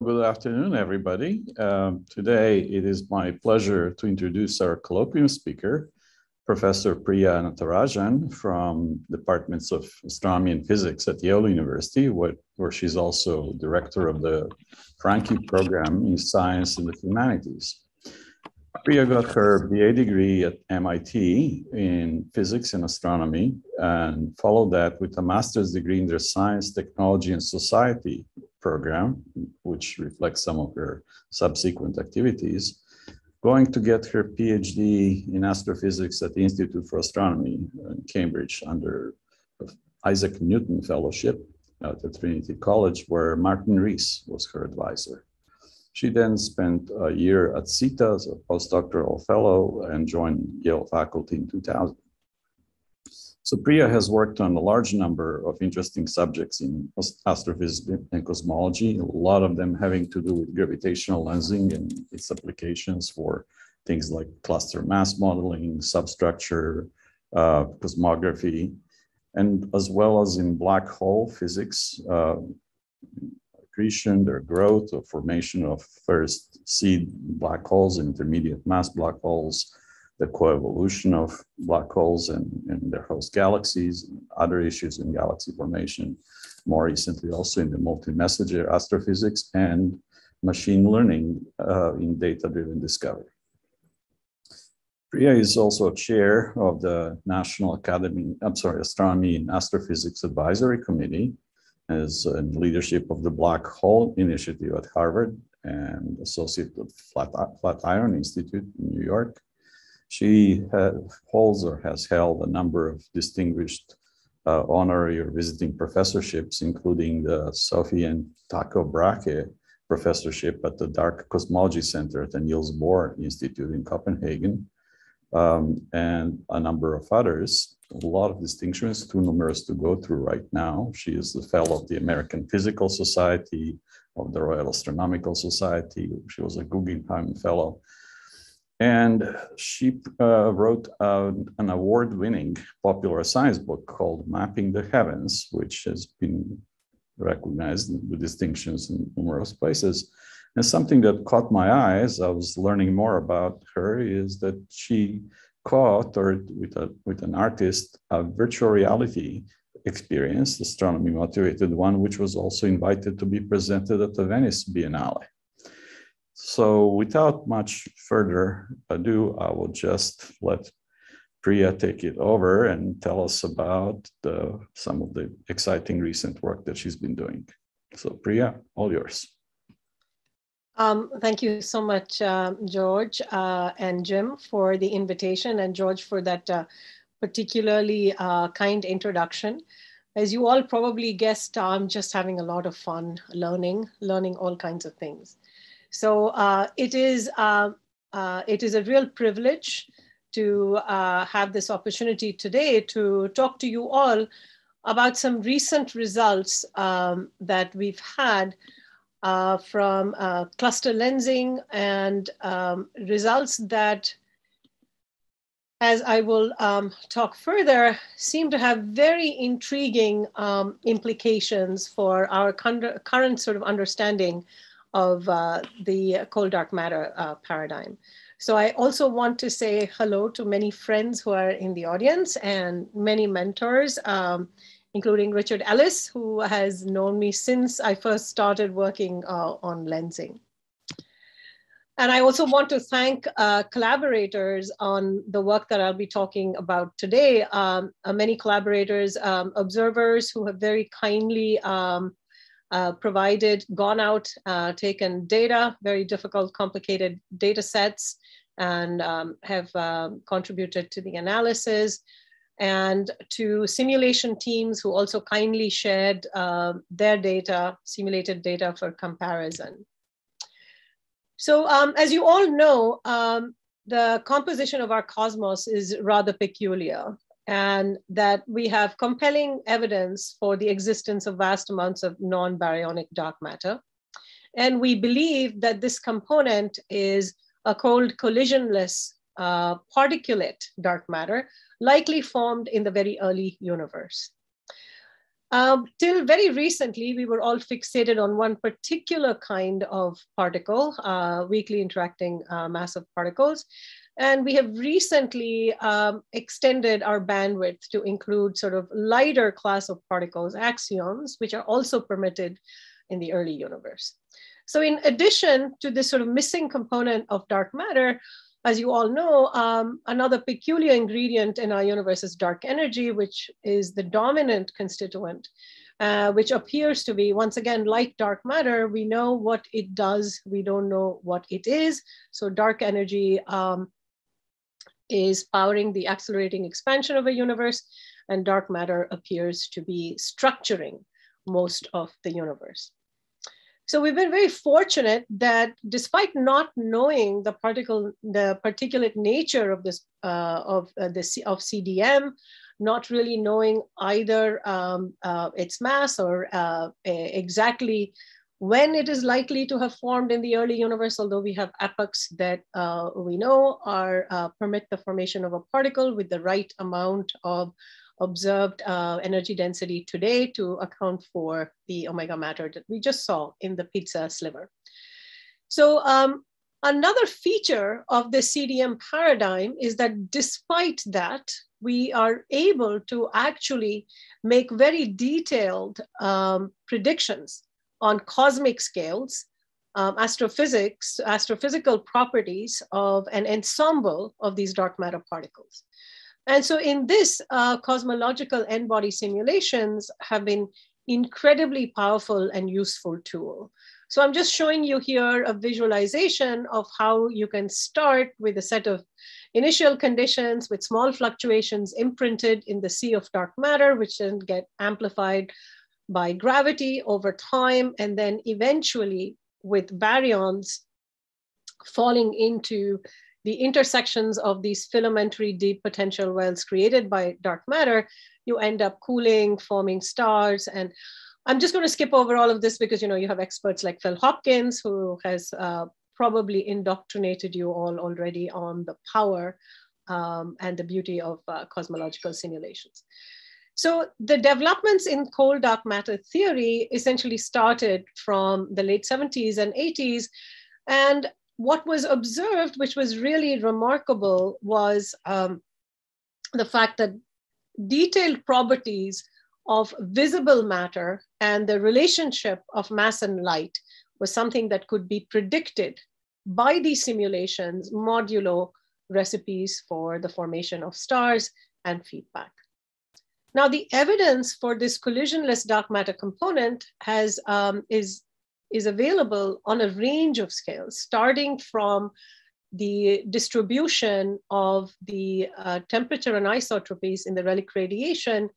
Good afternoon, everybody. Um, today, it is my pleasure to introduce our colloquium speaker, Professor Priya Natarajan from departments of astronomy and physics at Yale University, where, where she's also director of the Franke program in science and the humanities. Priya got her BA degree at MIT in physics and astronomy and followed that with a master's degree in science, technology, and society program, which reflects some of her subsequent activities, going to get her PhD in astrophysics at the Institute for Astronomy in Cambridge under Isaac Newton Fellowship at the Trinity College, where Martin Rees was her advisor. She then spent a year at CITA as a postdoctoral fellow and joined Yale faculty in 2000. So Priya has worked on a large number of interesting subjects in astrophysics and cosmology, a lot of them having to do with gravitational lensing and its applications for things like cluster mass modeling, substructure, uh, cosmography, and as well as in black hole physics, uh, accretion, their growth, or formation of first seed black holes, intermediate mass black holes, the coevolution of black holes and, and their host galaxies, and other issues in galaxy formation, more recently also in the multi-messenger astrophysics and machine learning uh, in data-driven discovery. Priya is also a chair of the National Academy, I'm sorry, Astronomy and Astrophysics Advisory Committee, as in leadership of the Black Hole Initiative at Harvard and associate of Flat, Flatiron Institute in New York. She holds or has held a number of distinguished uh, honorary or visiting professorships, including the Sophie and Tycho Brahe professorship at the Dark Cosmology Center at the Niels Bohr Institute in Copenhagen, um, and a number of others a lot of distinctions, too numerous to go through right now. She is the fellow of the American Physical Society, of the Royal Astronomical Society. She was a Guggenheim Fellow. And she uh, wrote uh, an award winning popular science book called Mapping the Heavens, which has been recognized with distinctions in numerous places. And something that caught my eye as I was learning more about her is that she co-authored with, a, with an artist a virtual reality experience, astronomy motivated one, which was also invited to be presented at the Venice Biennale. So without much further ado, I will just let Priya take it over and tell us about the, some of the exciting recent work that she's been doing. So Priya, all yours. Um, thank you so much, uh, George uh, and Jim, for the invitation, and George for that uh, particularly uh, kind introduction. As you all probably guessed, I'm just having a lot of fun learning, learning all kinds of things. So uh, it is uh, it is a real privilege to have this opportunity today to talk to you all about some recent results um, that we've had uh, from uh, cluster lensing and um, results that, as I will um, talk further, seem to have very intriguing um, implications for our current sort of understanding of uh, the cold dark matter uh, paradigm. So I also want to say hello to many friends who are in the audience and many mentors um, including Richard Ellis, who has known me since I first started working uh, on lensing. And I also want to thank uh, collaborators on the work that I'll be talking about today. Um, uh, many collaborators, um, observers who have very kindly um, uh, provided, gone out, uh, taken data, very difficult, complicated data sets, and um, have um, contributed to the analysis and to simulation teams who also kindly shared uh, their data, simulated data for comparison. So um, as you all know, um, the composition of our cosmos is rather peculiar and that we have compelling evidence for the existence of vast amounts of non-baryonic dark matter. And we believe that this component is a cold collisionless uh, particulate dark matter likely formed in the very early universe. Um, till very recently, we were all fixated on one particular kind of particle, uh, weakly interacting uh, massive particles. And we have recently um, extended our bandwidth to include sort of lighter class of particles, axions, which are also permitted in the early universe. So in addition to this sort of missing component of dark matter, as you all know, um, another peculiar ingredient in our universe is dark energy, which is the dominant constituent, uh, which appears to be, once again, like dark matter. We know what it does, we don't know what it is. So dark energy um, is powering the accelerating expansion of a universe, and dark matter appears to be structuring most of the universe. So we've been very fortunate that despite not knowing the particle, the particulate nature of this uh, of uh, the of CDM, not really knowing either um, uh, its mass or uh, exactly when it is likely to have formed in the early universe, although we have epochs that uh, we know are uh, permit the formation of a particle with the right amount of observed uh, energy density today to account for the omega matter that we just saw in the pizza sliver. So um, another feature of the CDM paradigm is that despite that, we are able to actually make very detailed um, predictions on cosmic scales, um, astrophysics, astrophysical properties of an ensemble of these dark matter particles. And so in this, uh, cosmological n-body simulations have been incredibly powerful and useful tool. So I'm just showing you here a visualization of how you can start with a set of initial conditions with small fluctuations imprinted in the sea of dark matter, which then get amplified by gravity over time, and then eventually with baryons falling into the intersections of these filamentary deep potential wells created by dark matter, you end up cooling, forming stars. And I'm just going to skip over all of this because you know you have experts like Phil Hopkins, who has uh, probably indoctrinated you all already on the power um, and the beauty of uh, cosmological simulations. So the developments in cold dark matter theory essentially started from the late 70s and 80s. And what was observed, which was really remarkable, was um, the fact that detailed properties of visible matter and the relationship of mass and light was something that could be predicted by these simulations modulo recipes for the formation of stars and feedback. Now, the evidence for this collisionless dark matter component has, um, is, is available on a range of scales, starting from the distribution of the uh, temperature anisotropies in the relic radiation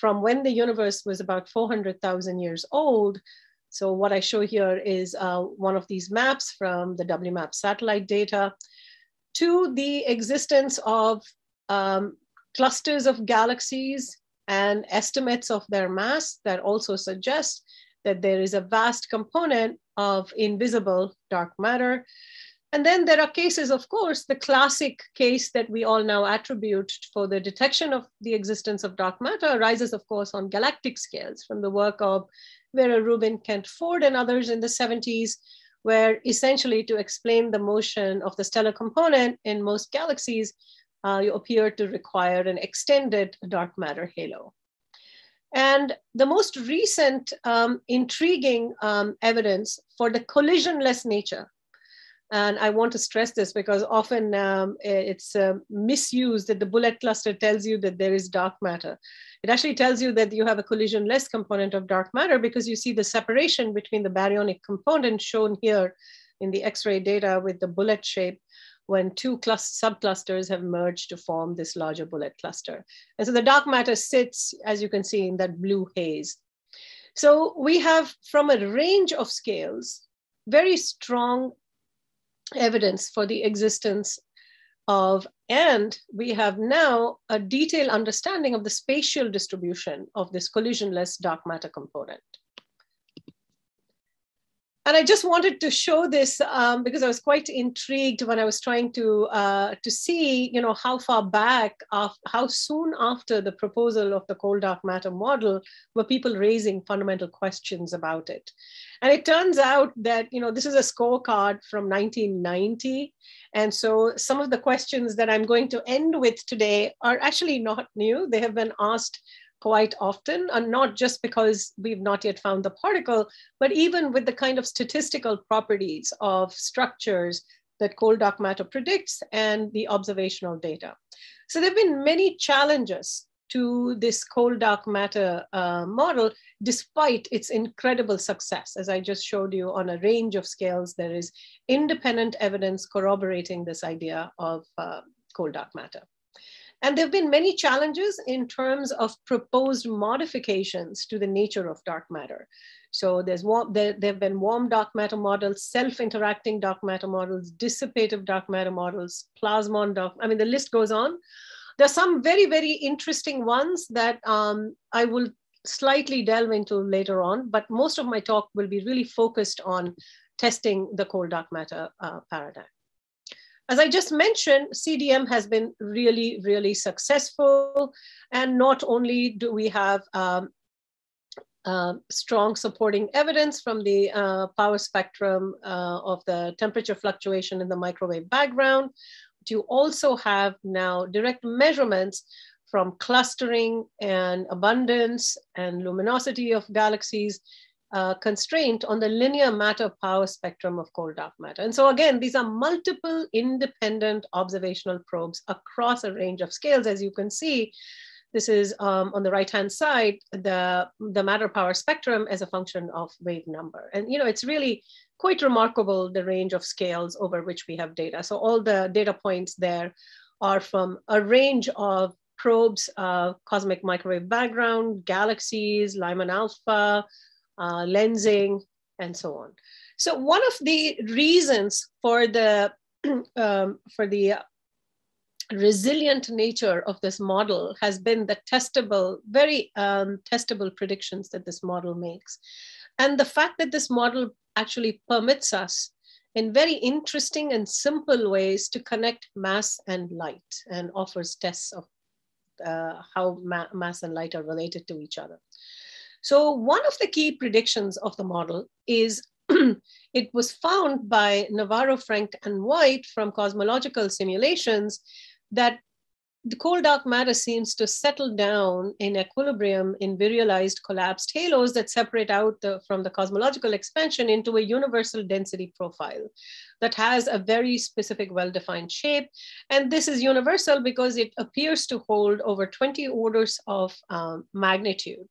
from when the universe was about 400,000 years old. So what I show here is uh, one of these maps from the WMAP satellite data to the existence of um, clusters of galaxies and estimates of their mass that also suggest that there is a vast component of invisible dark matter. And then there are cases, of course, the classic case that we all now attribute for the detection of the existence of dark matter arises, of course, on galactic scales from the work of Vera Rubin, Kent Ford, and others in the 70s, where essentially to explain the motion of the stellar component in most galaxies, uh, you appear to require an extended dark matter halo. And the most recent um, intriguing um, evidence for the collisionless nature, and I want to stress this because often um, it's uh, misused that the bullet cluster tells you that there is dark matter. It actually tells you that you have a collisionless component of dark matter because you see the separation between the baryonic component shown here in the X-ray data with the bullet shape when two subclusters have merged to form this larger bullet cluster. And so the dark matter sits, as you can see, in that blue haze. So we have, from a range of scales, very strong evidence for the existence of, and we have now a detailed understanding of the spatial distribution of this collisionless dark matter component. And I just wanted to show this um, because I was quite intrigued when I was trying to uh, to see, you know, how far back, of, how soon after the proposal of the cold dark matter model were people raising fundamental questions about it. And it turns out that, you know, this is a scorecard from 1990. And so some of the questions that I'm going to end with today are actually not new. They have been asked quite often, and not just because we've not yet found the particle, but even with the kind of statistical properties of structures that cold dark matter predicts and the observational data. So there have been many challenges to this cold dark matter uh, model, despite its incredible success. As I just showed you on a range of scales, there is independent evidence corroborating this idea of uh, cold dark matter. And there have been many challenges in terms of proposed modifications to the nature of dark matter. So there's warm, there, there have been warm dark matter models, self-interacting dark matter models, dissipative dark matter models, plasmon dark, I mean, the list goes on. There are some very, very interesting ones that um, I will slightly delve into later on, but most of my talk will be really focused on testing the cold dark matter uh, paradigm. As I just mentioned, CDM has been really, really successful. And not only do we have um, uh, strong supporting evidence from the uh, power spectrum uh, of the temperature fluctuation in the microwave background, but you also have now direct measurements from clustering and abundance and luminosity of galaxies uh, constraint on the linear matter power spectrum of cold dark matter. And so again, these are multiple independent observational probes across a range of scales. As you can see, this is um, on the right-hand side, the, the matter power spectrum as a function of wave number. And you know, it's really quite remarkable, the range of scales over which we have data. So all the data points there are from a range of probes, uh, cosmic microwave background, galaxies, Lyman alpha, uh, lensing, and so on. So one of the reasons for the um, for the resilient nature of this model has been the testable, very um, testable predictions that this model makes. And the fact that this model actually permits us in very interesting and simple ways to connect mass and light and offers tests of uh, how ma mass and light are related to each other. So one of the key predictions of the model is it was found by Navarro, Frenk, and White from cosmological simulations that the cold dark matter seems to settle down in equilibrium in virialized collapsed halos that separate out the, from the cosmological expansion into a universal density profile that has a very specific well-defined shape. And this is universal because it appears to hold over 20 orders of um, magnitude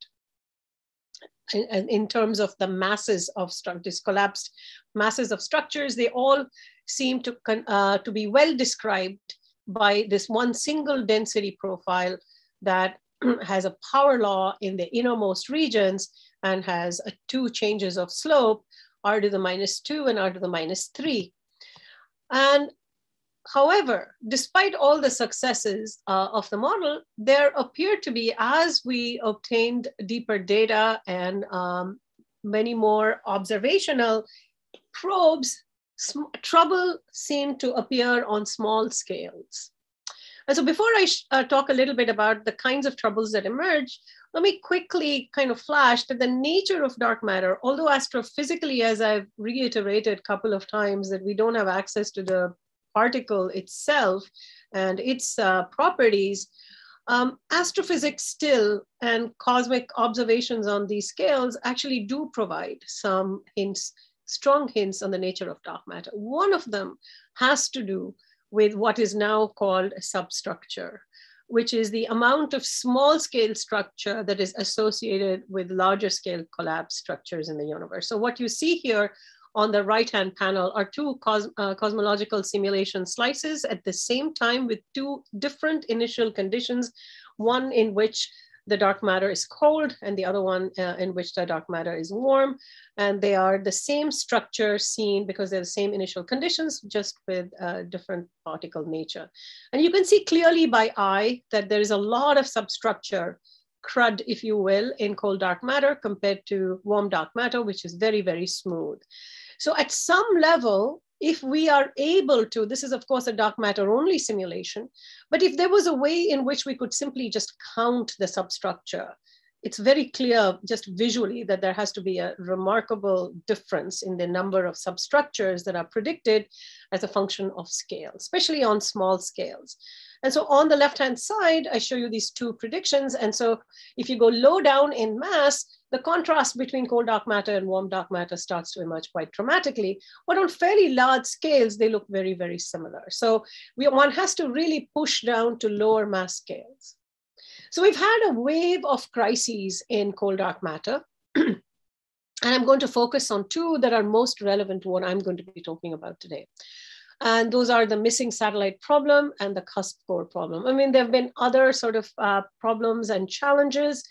in, in terms of the masses of structures, collapsed masses of structures, they all seem to, uh, to be well described by this one single density profile that has a power law in the innermost regions and has two changes of slope, r to the minus two and r to the minus three. And However, despite all the successes uh, of the model, there appeared to be, as we obtained deeper data and um, many more observational probes, trouble seemed to appear on small scales. And so before I uh, talk a little bit about the kinds of troubles that emerge, let me quickly kind of flash that the nature of dark matter, although astrophysically, as I've reiterated a couple of times, that we don't have access to the particle itself and its uh, properties, um, astrophysics still and cosmic observations on these scales actually do provide some hints, strong hints on the nature of dark matter. One of them has to do with what is now called substructure, which is the amount of small scale structure that is associated with larger scale collapse structures in the universe. So what you see here on the right-hand panel are two cos uh, cosmological simulation slices at the same time with two different initial conditions, one in which the dark matter is cold and the other one uh, in which the dark matter is warm. And they are the same structure seen because they're the same initial conditions, just with uh, different particle nature. And you can see clearly by eye that there is a lot of substructure crud, if you will, in cold dark matter compared to warm dark matter, which is very, very smooth. So at some level, if we are able to, this is of course a dark matter only simulation, but if there was a way in which we could simply just count the substructure, it's very clear just visually that there has to be a remarkable difference in the number of substructures that are predicted as a function of scale, especially on small scales. And so on the left-hand side, I show you these two predictions. And so if you go low down in mass, the contrast between cold dark matter and warm dark matter starts to emerge quite dramatically. But on fairly large scales, they look very, very similar. So we, one has to really push down to lower mass scales. So we've had a wave of crises in cold dark matter. and I'm going to focus on two that are most relevant to what I'm going to be talking about today. And those are the missing satellite problem and the cusp core problem. I mean, there have been other sort of uh, problems and challenges,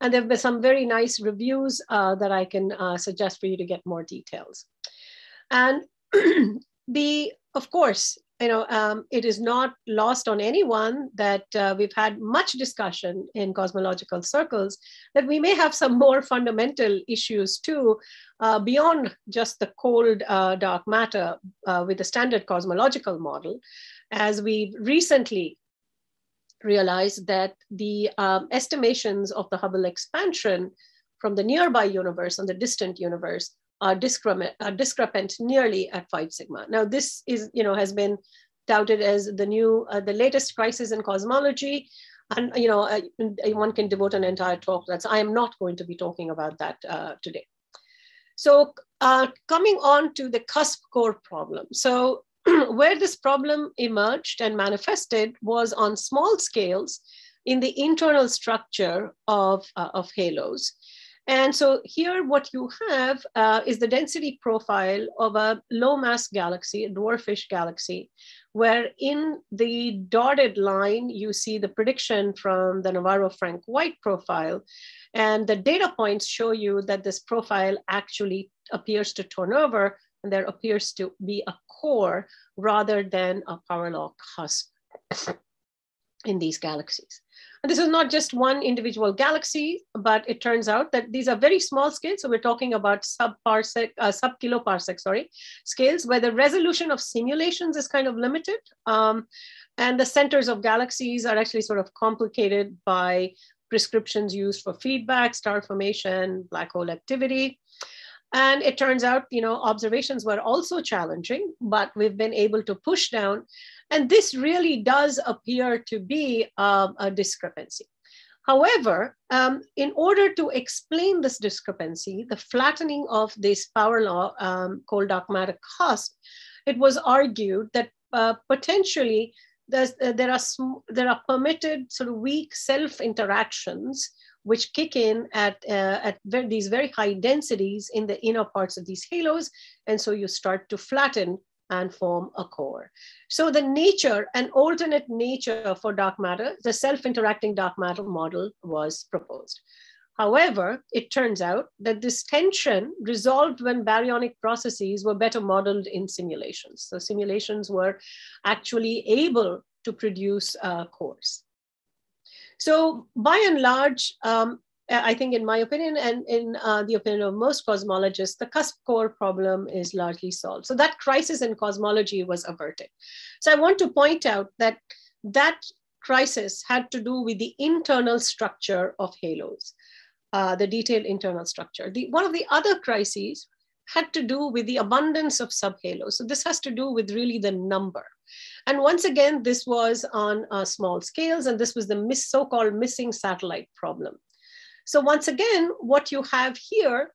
and there have been some very nice reviews uh, that I can uh, suggest for you to get more details. And the, of course, you know, um, it is not lost on anyone that uh, we've had much discussion in cosmological circles that we may have some more fundamental issues too, uh, beyond just the cold uh, dark matter uh, with the standard cosmological model, as we recently realized that the um, estimations of the Hubble expansion from the nearby universe and the distant universe are discrepant, are discrepant nearly at five sigma. Now this is, you know, has been touted as the new, uh, the latest crisis in cosmology. And, you know, uh, one can devote an entire talk to that. I am not going to be talking about that uh, today. So uh, coming on to the cusp core problem. So where this problem emerged and manifested was on small scales in the internal structure of, uh, of halos. And so here what you have uh, is the density profile of a low mass galaxy, a dwarfish galaxy, where in the dotted line, you see the prediction from the Navarro-Frenk White profile. And the data points show you that this profile actually appears to turn over and there appears to be a core rather than a power law cusp in these galaxies. And this is not just one individual galaxy, but it turns out that these are very small scales. So we're talking about sub-parsec, uh, sub-kiloparsec, sorry, scales where the resolution of simulations is kind of limited. Um, and the centers of galaxies are actually sort of complicated by prescriptions used for feedback, star formation, black hole activity. And it turns out, you know, observations were also challenging, but we've been able to push down and this really does appear to be um, a discrepancy. However, um, in order to explain this discrepancy, the flattening of this power law um, called dogmatic cusp, it was argued that uh, potentially uh, there are there are permitted sort of weak self interactions which kick in at uh, at very, these very high densities in the inner parts of these halos, and so you start to flatten and form a core. So the nature, an alternate nature for dark matter, the self-interacting dark matter model was proposed. However, it turns out that this tension resolved when baryonic processes were better modeled in simulations. So simulations were actually able to produce uh, cores. So by and large, um, I think, in my opinion, and in uh, the opinion of most cosmologists, the cusp core problem is largely solved. So that crisis in cosmology was averted. So I want to point out that that crisis had to do with the internal structure of halos, uh, the detailed internal structure. The, one of the other crises had to do with the abundance of subhalos. So this has to do with really the number. And once again, this was on uh, small scales, and this was the so-called missing satellite problem. So once again, what you have here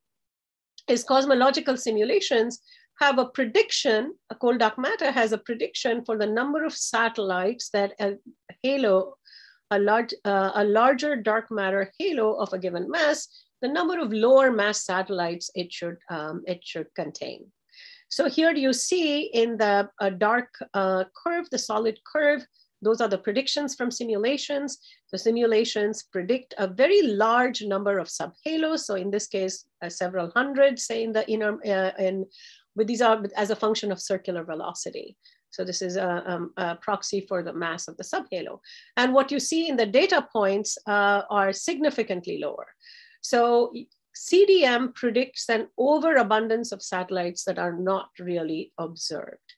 is cosmological simulations have a prediction, a cold dark matter has a prediction for the number of satellites that a halo, a, large, uh, a larger dark matter halo of a given mass, the number of lower mass satellites it should, um, it should contain. So here you see in the dark uh, curve, the solid curve, those are the predictions from simulations. The simulations predict a very large number of subhalos. So in this case, uh, several hundred, say in the inner, uh, in, with these are as a function of circular velocity. So this is a, um, a, proxy for the mass of the subhalo. And what you see in the data points uh, are significantly lower. So CDM predicts an overabundance of satellites that are not really observed.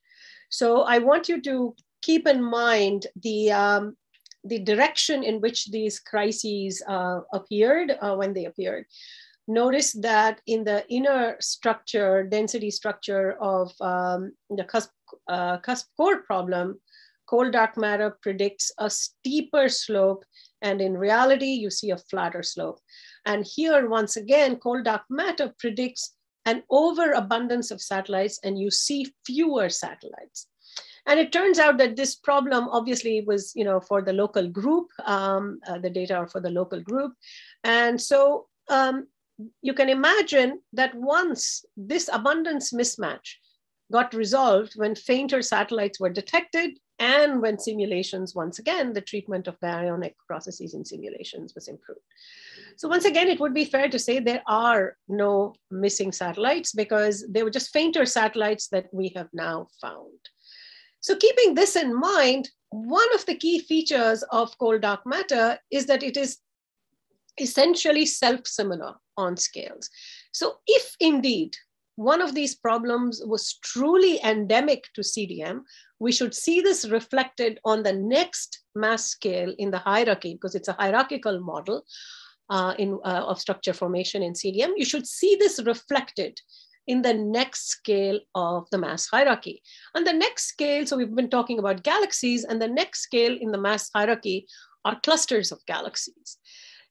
So I want you to keep in mind the, um, the direction in which these crises uh, appeared uh, when they appeared. Notice that in the inner structure, density structure of um, the cusp, uh, cusp core problem, cold dark matter predicts a steeper slope and in reality, you see a flatter slope. And here, once again, cold dark matter predicts an overabundance of satellites and you see fewer satellites. And it turns out that this problem obviously was, you know, for the local group, um, uh, the data are for the local group. And so um, you can imagine that once this abundance mismatch got resolved when fainter satellites were detected, and when simulations, once again, the treatment of baryonic processes in simulations was improved. So once again, it would be fair to say there are no missing satellites because they were just fainter satellites that we have now found. So keeping this in mind, one of the key features of cold dark matter is that it is essentially self-similar on scales. So if indeed one of these problems was truly endemic to CDM, we should see this reflected on the next mass scale in the hierarchy because it's a hierarchical model uh, in, uh, of structure formation in CDM. You should see this reflected in the next scale of the mass hierarchy. And the next scale, so we've been talking about galaxies, and the next scale in the mass hierarchy are clusters of galaxies.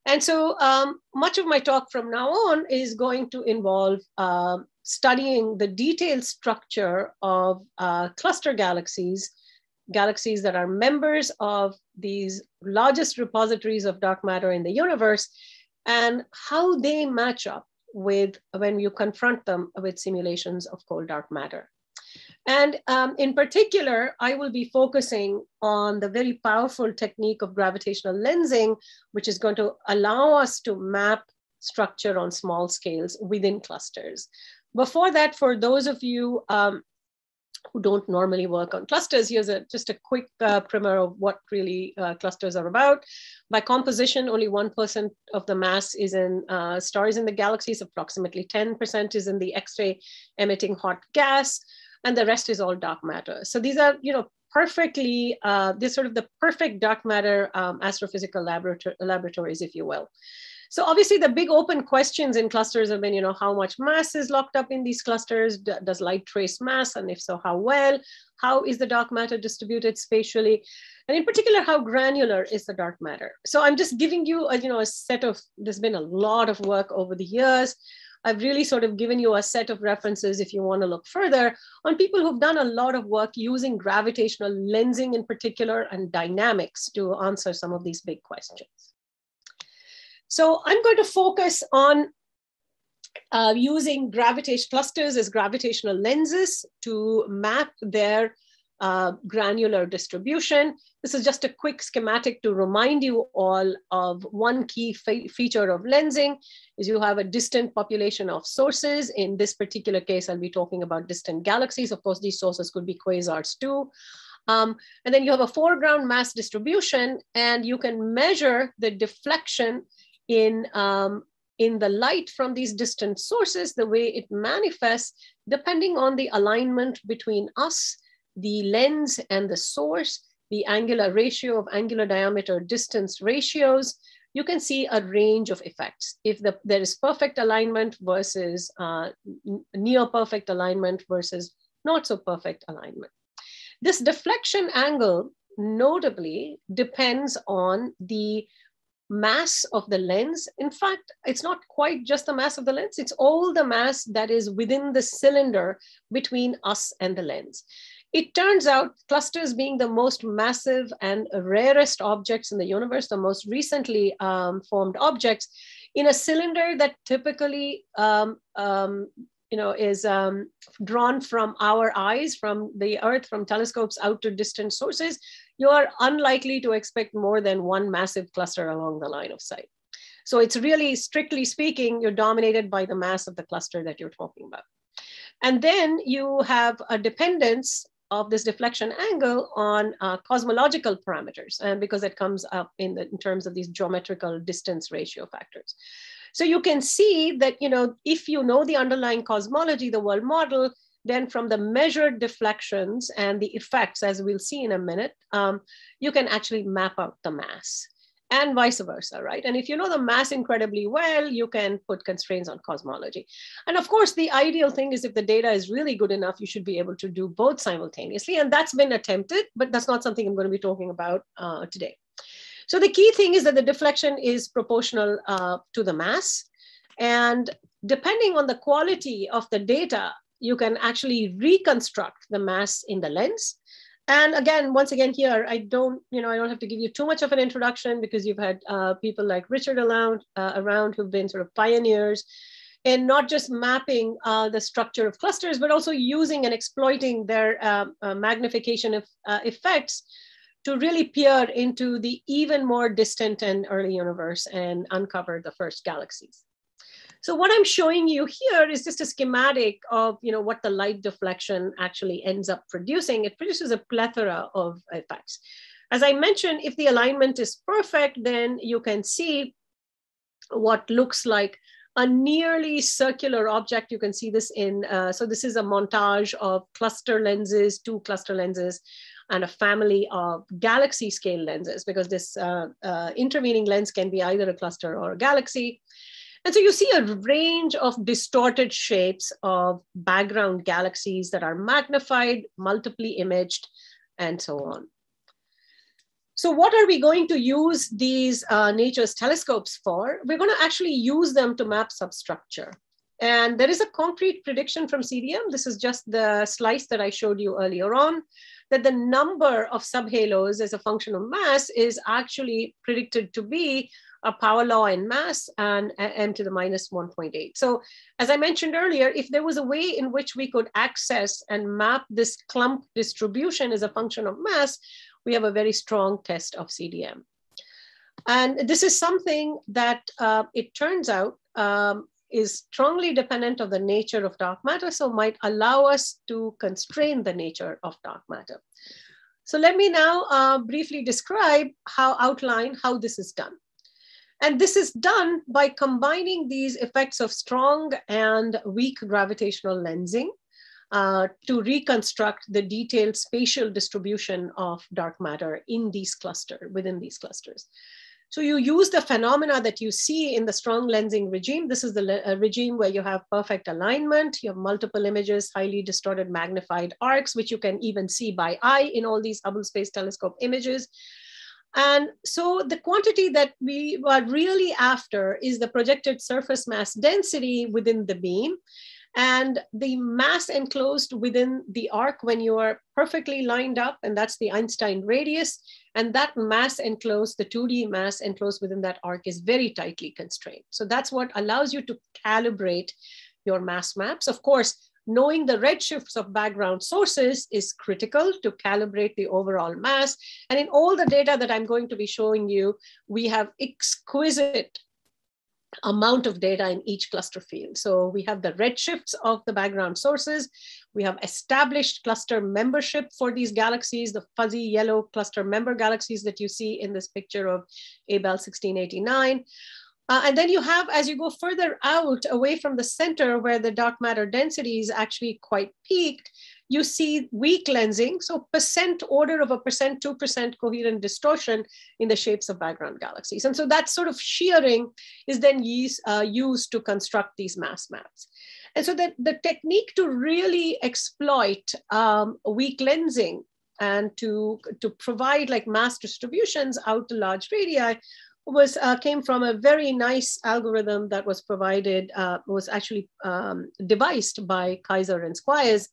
And so um, much of my talk from now on is going to involve uh, studying the detailed structure of uh, cluster galaxies, galaxies that are members of these largest repositories of dark matter in the universe, and how they match up with when you confront them with simulations of cold dark matter. And um, in particular, I will be focusing on the very powerful technique of gravitational lensing, which is going to allow us to map structure on small scales within clusters. Before that, for those of you um, who don't normally work on clusters, here's a, just a quick uh, primer of what really uh, clusters are about. By composition, only 1% of the mass is in uh, stars in the galaxies, approximately 10% is in the X-ray emitting hot gas, and the rest is all dark matter. So these are, you know, perfectly, uh, they're sort of the perfect dark matter um, astrophysical laborator laboratories, if you will. So obviously the big open questions in clusters have been, you know, how much mass is locked up in these clusters? Does light trace mass? And if so, how well? How is the dark matter distributed spatially? And in particular, how granular is the dark matter? So I'm just giving you, a, you know, a set of, there's been a lot of work over the years. I've really sort of given you a set of references if you want to look further on people who've done a lot of work using gravitational lensing in particular and dynamics to answer some of these big questions. So I'm going to focus on uh, using gravitation clusters as gravitational lenses to map their uh, granular distribution. This is just a quick schematic to remind you all of one key feature of lensing is you have a distant population of sources. In this particular case, I'll be talking about distant galaxies. Of course, these sources could be quasars too. Um, and then you have a foreground mass distribution and you can measure the deflection in, um, in the light from these distant sources, the way it manifests, depending on the alignment between us, the lens and the source, the angular ratio of angular diameter distance ratios, you can see a range of effects. If the, there is perfect alignment versus uh, near perfect alignment versus not so perfect alignment. This deflection angle notably depends on the mass of the lens. In fact, it's not quite just the mass of the lens, it's all the mass that is within the cylinder between us and the lens. It turns out clusters being the most massive and rarest objects in the universe, the most recently um, formed objects, in a cylinder that typically um, um, you know, is um, drawn from our eyes, from the Earth, from telescopes out to distant sources, you are unlikely to expect more than one massive cluster along the line of sight. So it's really, strictly speaking, you're dominated by the mass of the cluster that you're talking about. And then you have a dependence of this deflection angle on uh, cosmological parameters, and because it comes up in, the, in terms of these geometrical distance ratio factors. So you can see that, you know, if you know the underlying cosmology, the world model, then from the measured deflections and the effects, as we'll see in a minute, um, you can actually map out the mass and vice versa, right? And if you know the mass incredibly well, you can put constraints on cosmology. And of course, the ideal thing is if the data is really good enough, you should be able to do both simultaneously. And that's been attempted, but that's not something I'm going to be talking about uh, today. So the key thing is that the deflection is proportional uh, to the mass. And depending on the quality of the data, you can actually reconstruct the mass in the lens and again once again here i don't you know i don't have to give you too much of an introduction because you've had uh, people like richard around uh, around who've been sort of pioneers in not just mapping uh, the structure of clusters but also using and exploiting their um, uh, magnification of uh, effects to really peer into the even more distant and early universe and uncover the first galaxies so what I'm showing you here is just a schematic of you know, what the light deflection actually ends up producing. It produces a plethora of effects. As I mentioned, if the alignment is perfect, then you can see what looks like a nearly circular object. You can see this in, uh, so this is a montage of cluster lenses, two cluster lenses, and a family of galaxy scale lenses, because this uh, uh, intervening lens can be either a cluster or a galaxy. And so you see a range of distorted shapes of background galaxies that are magnified, multiply imaged, and so on. So what are we going to use these uh, nature's telescopes for? We're going to actually use them to map substructure. And there is a concrete prediction from CDM. This is just the slice that I showed you earlier on, that the number of subhalos as a function of mass is actually predicted to be a power law in mass and m to the minus 1.8. So as I mentioned earlier, if there was a way in which we could access and map this clump distribution as a function of mass, we have a very strong test of CDM. And this is something that uh, it turns out um, is strongly dependent of the nature of dark matter, so might allow us to constrain the nature of dark matter. So let me now uh, briefly describe how outline how this is done. And this is done by combining these effects of strong and weak gravitational lensing uh, to reconstruct the detailed spatial distribution of dark matter in these clusters, within these clusters. So you use the phenomena that you see in the strong lensing regime. This is the uh, regime where you have perfect alignment, you have multiple images, highly distorted magnified arcs, which you can even see by eye in all these Hubble Space Telescope images. And so the quantity that we are really after is the projected surface mass density within the beam and the mass enclosed within the arc when you are perfectly lined up, and that's the Einstein radius. And that mass enclosed, the 2D mass enclosed within that arc is very tightly constrained. So that's what allows you to calibrate your mass maps. Of course, knowing the redshifts of background sources is critical to calibrate the overall mass. And in all the data that I'm going to be showing you, we have exquisite amount of data in each cluster field. So we have the redshifts of the background sources. We have established cluster membership for these galaxies, the fuzzy yellow cluster member galaxies that you see in this picture of Abell 1689. Uh, and then you have, as you go further out away from the center where the dark matter density is actually quite peaked, you see weak lensing, so percent order of a percent, 2% coherent distortion in the shapes of background galaxies. And so that sort of shearing is then used, uh, used to construct these mass maps. And so that the technique to really exploit um, weak lensing and to, to provide like mass distributions out to large radii was uh, came from a very nice algorithm that was provided, uh, was actually um, devised by Kaiser and Squires.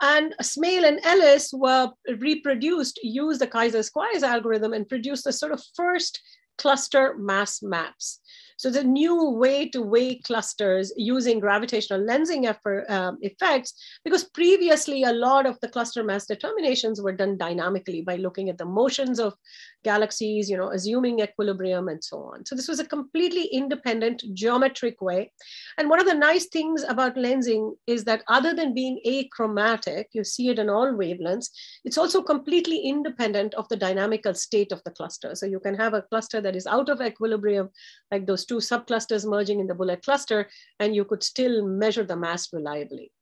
And Smail and Ellis were reproduced, used the Kaiser-Squires algorithm and produced the sort of first cluster mass maps. So the new way to weigh clusters using gravitational lensing effort, um, effects, because previously a lot of the cluster mass determinations were done dynamically by looking at the motions of galaxies, you know, assuming equilibrium and so on. So this was a completely independent geometric way. And one of the nice things about lensing is that other than being achromatic, you see it in all wavelengths, it's also completely independent of the dynamical state of the cluster. So you can have a cluster that is out of equilibrium, like those two subclusters merging in the bullet cluster, and you could still measure the mass reliably.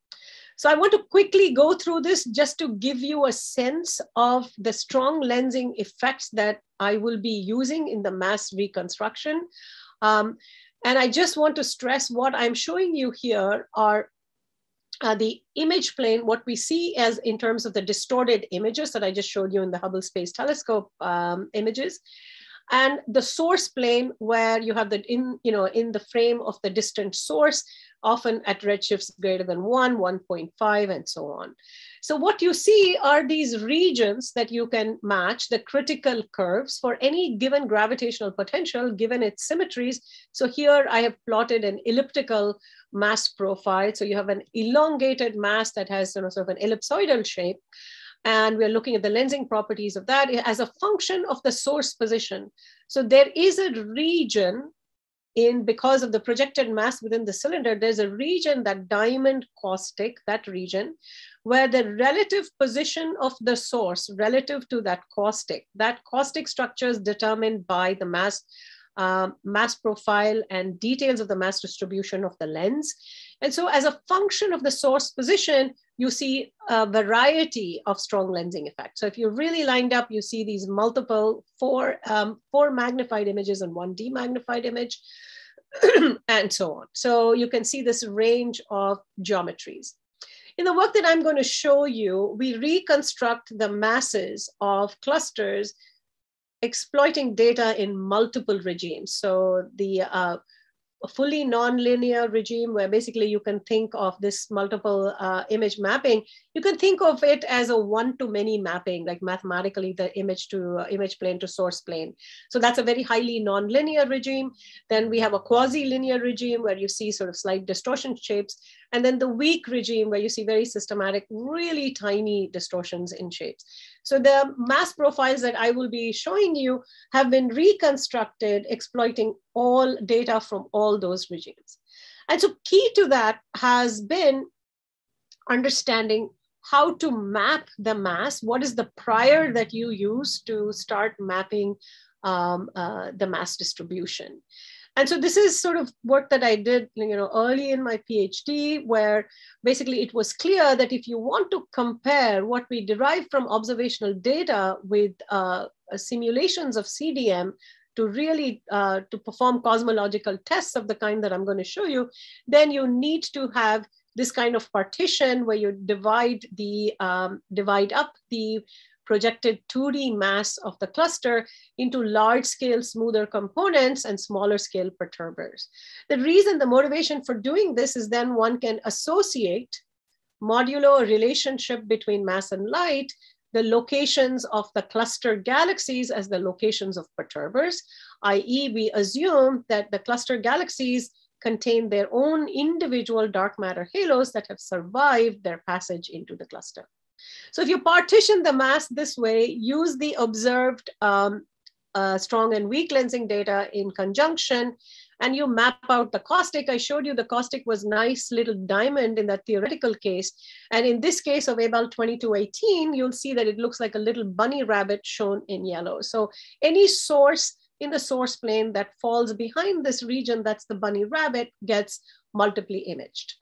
So I want to quickly go through this just to give you a sense of the strong lensing effects that I will be using in the mass reconstruction. Um, and I just want to stress what I'm showing you here are uh, the image plane, what we see as in terms of the distorted images that I just showed you in the Hubble Space Telescope um, images, and the source plane where you have the in you know in the frame of the distant source often at redshifts greater than 1 1.5 and so on. So what you see are these regions that you can match the critical curves for any given gravitational potential given its symmetries. So here i have plotted an elliptical mass profile. So you have an elongated mass that has you know, sort of an ellipsoidal shape. And we're looking at the lensing properties of that as a function of the source position. So there is a region in, because of the projected mass within the cylinder, there's a region, that diamond caustic, that region, where the relative position of the source relative to that caustic, that caustic structure is determined by the mass um, mass profile and details of the mass distribution of the lens. And so as a function of the source position, you see a variety of strong lensing effects. So if you're really lined up, you see these multiple four, um, four magnified images and one demagnified image and so on. So you can see this range of geometries. In the work that I'm going to show you, we reconstruct the masses of clusters exploiting data in multiple regimes. So the uh, a fully nonlinear regime where basically you can think of this multiple uh, image mapping, you can think of it as a one-to-many mapping, like mathematically the image to uh, image plane to source plane. So that's a very highly nonlinear regime. Then we have a quasi-linear regime where you see sort of slight distortion shapes. And then the weak regime where you see very systematic, really tiny distortions in shapes. So the mass profiles that I will be showing you have been reconstructed exploiting all data from all those regimes. And so key to that has been understanding how to map the mass. What is the prior that you use to start mapping um, uh, the mass distribution? And so this is sort of work that i did you know early in my phd where basically it was clear that if you want to compare what we derive from observational data with uh, simulations of cdm to really uh, to perform cosmological tests of the kind that i'm going to show you then you need to have this kind of partition where you divide the um, divide up the projected 2D mass of the cluster into large scale smoother components and smaller scale perturbers. The reason, the motivation for doing this is then one can associate modulo relationship between mass and light, the locations of the cluster galaxies as the locations of perturbers, i.e. we assume that the cluster galaxies contain their own individual dark matter halos that have survived their passage into the cluster. So if you partition the mass this way, use the observed um, uh, strong and weak lensing data in conjunction, and you map out the caustic. I showed you the caustic was nice little diamond in that theoretical case. And in this case of Abell 2218, you'll see that it looks like a little bunny rabbit shown in yellow. So any source in the source plane that falls behind this region, that's the bunny rabbit, gets multiply imaged.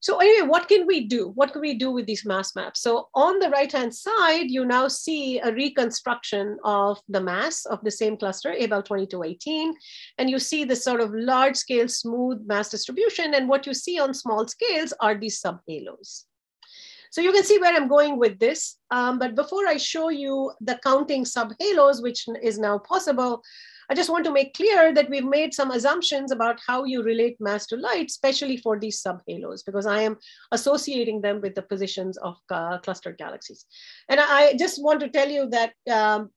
So anyway, what can we do? What can we do with these mass maps? So on the right-hand side, you now see a reconstruction of the mass of the same cluster, Abell 2218, and you see this sort of large-scale smooth mass distribution. And what you see on small scales are these subhalos. So you can see where I'm going with this. Um, but before I show you the counting subhalos, which is now possible, I just want to make clear that we've made some assumptions about how you relate mass to light, especially for these subhalos, because I am associating them with the positions of uh, clustered galaxies. And I just want to tell you that um,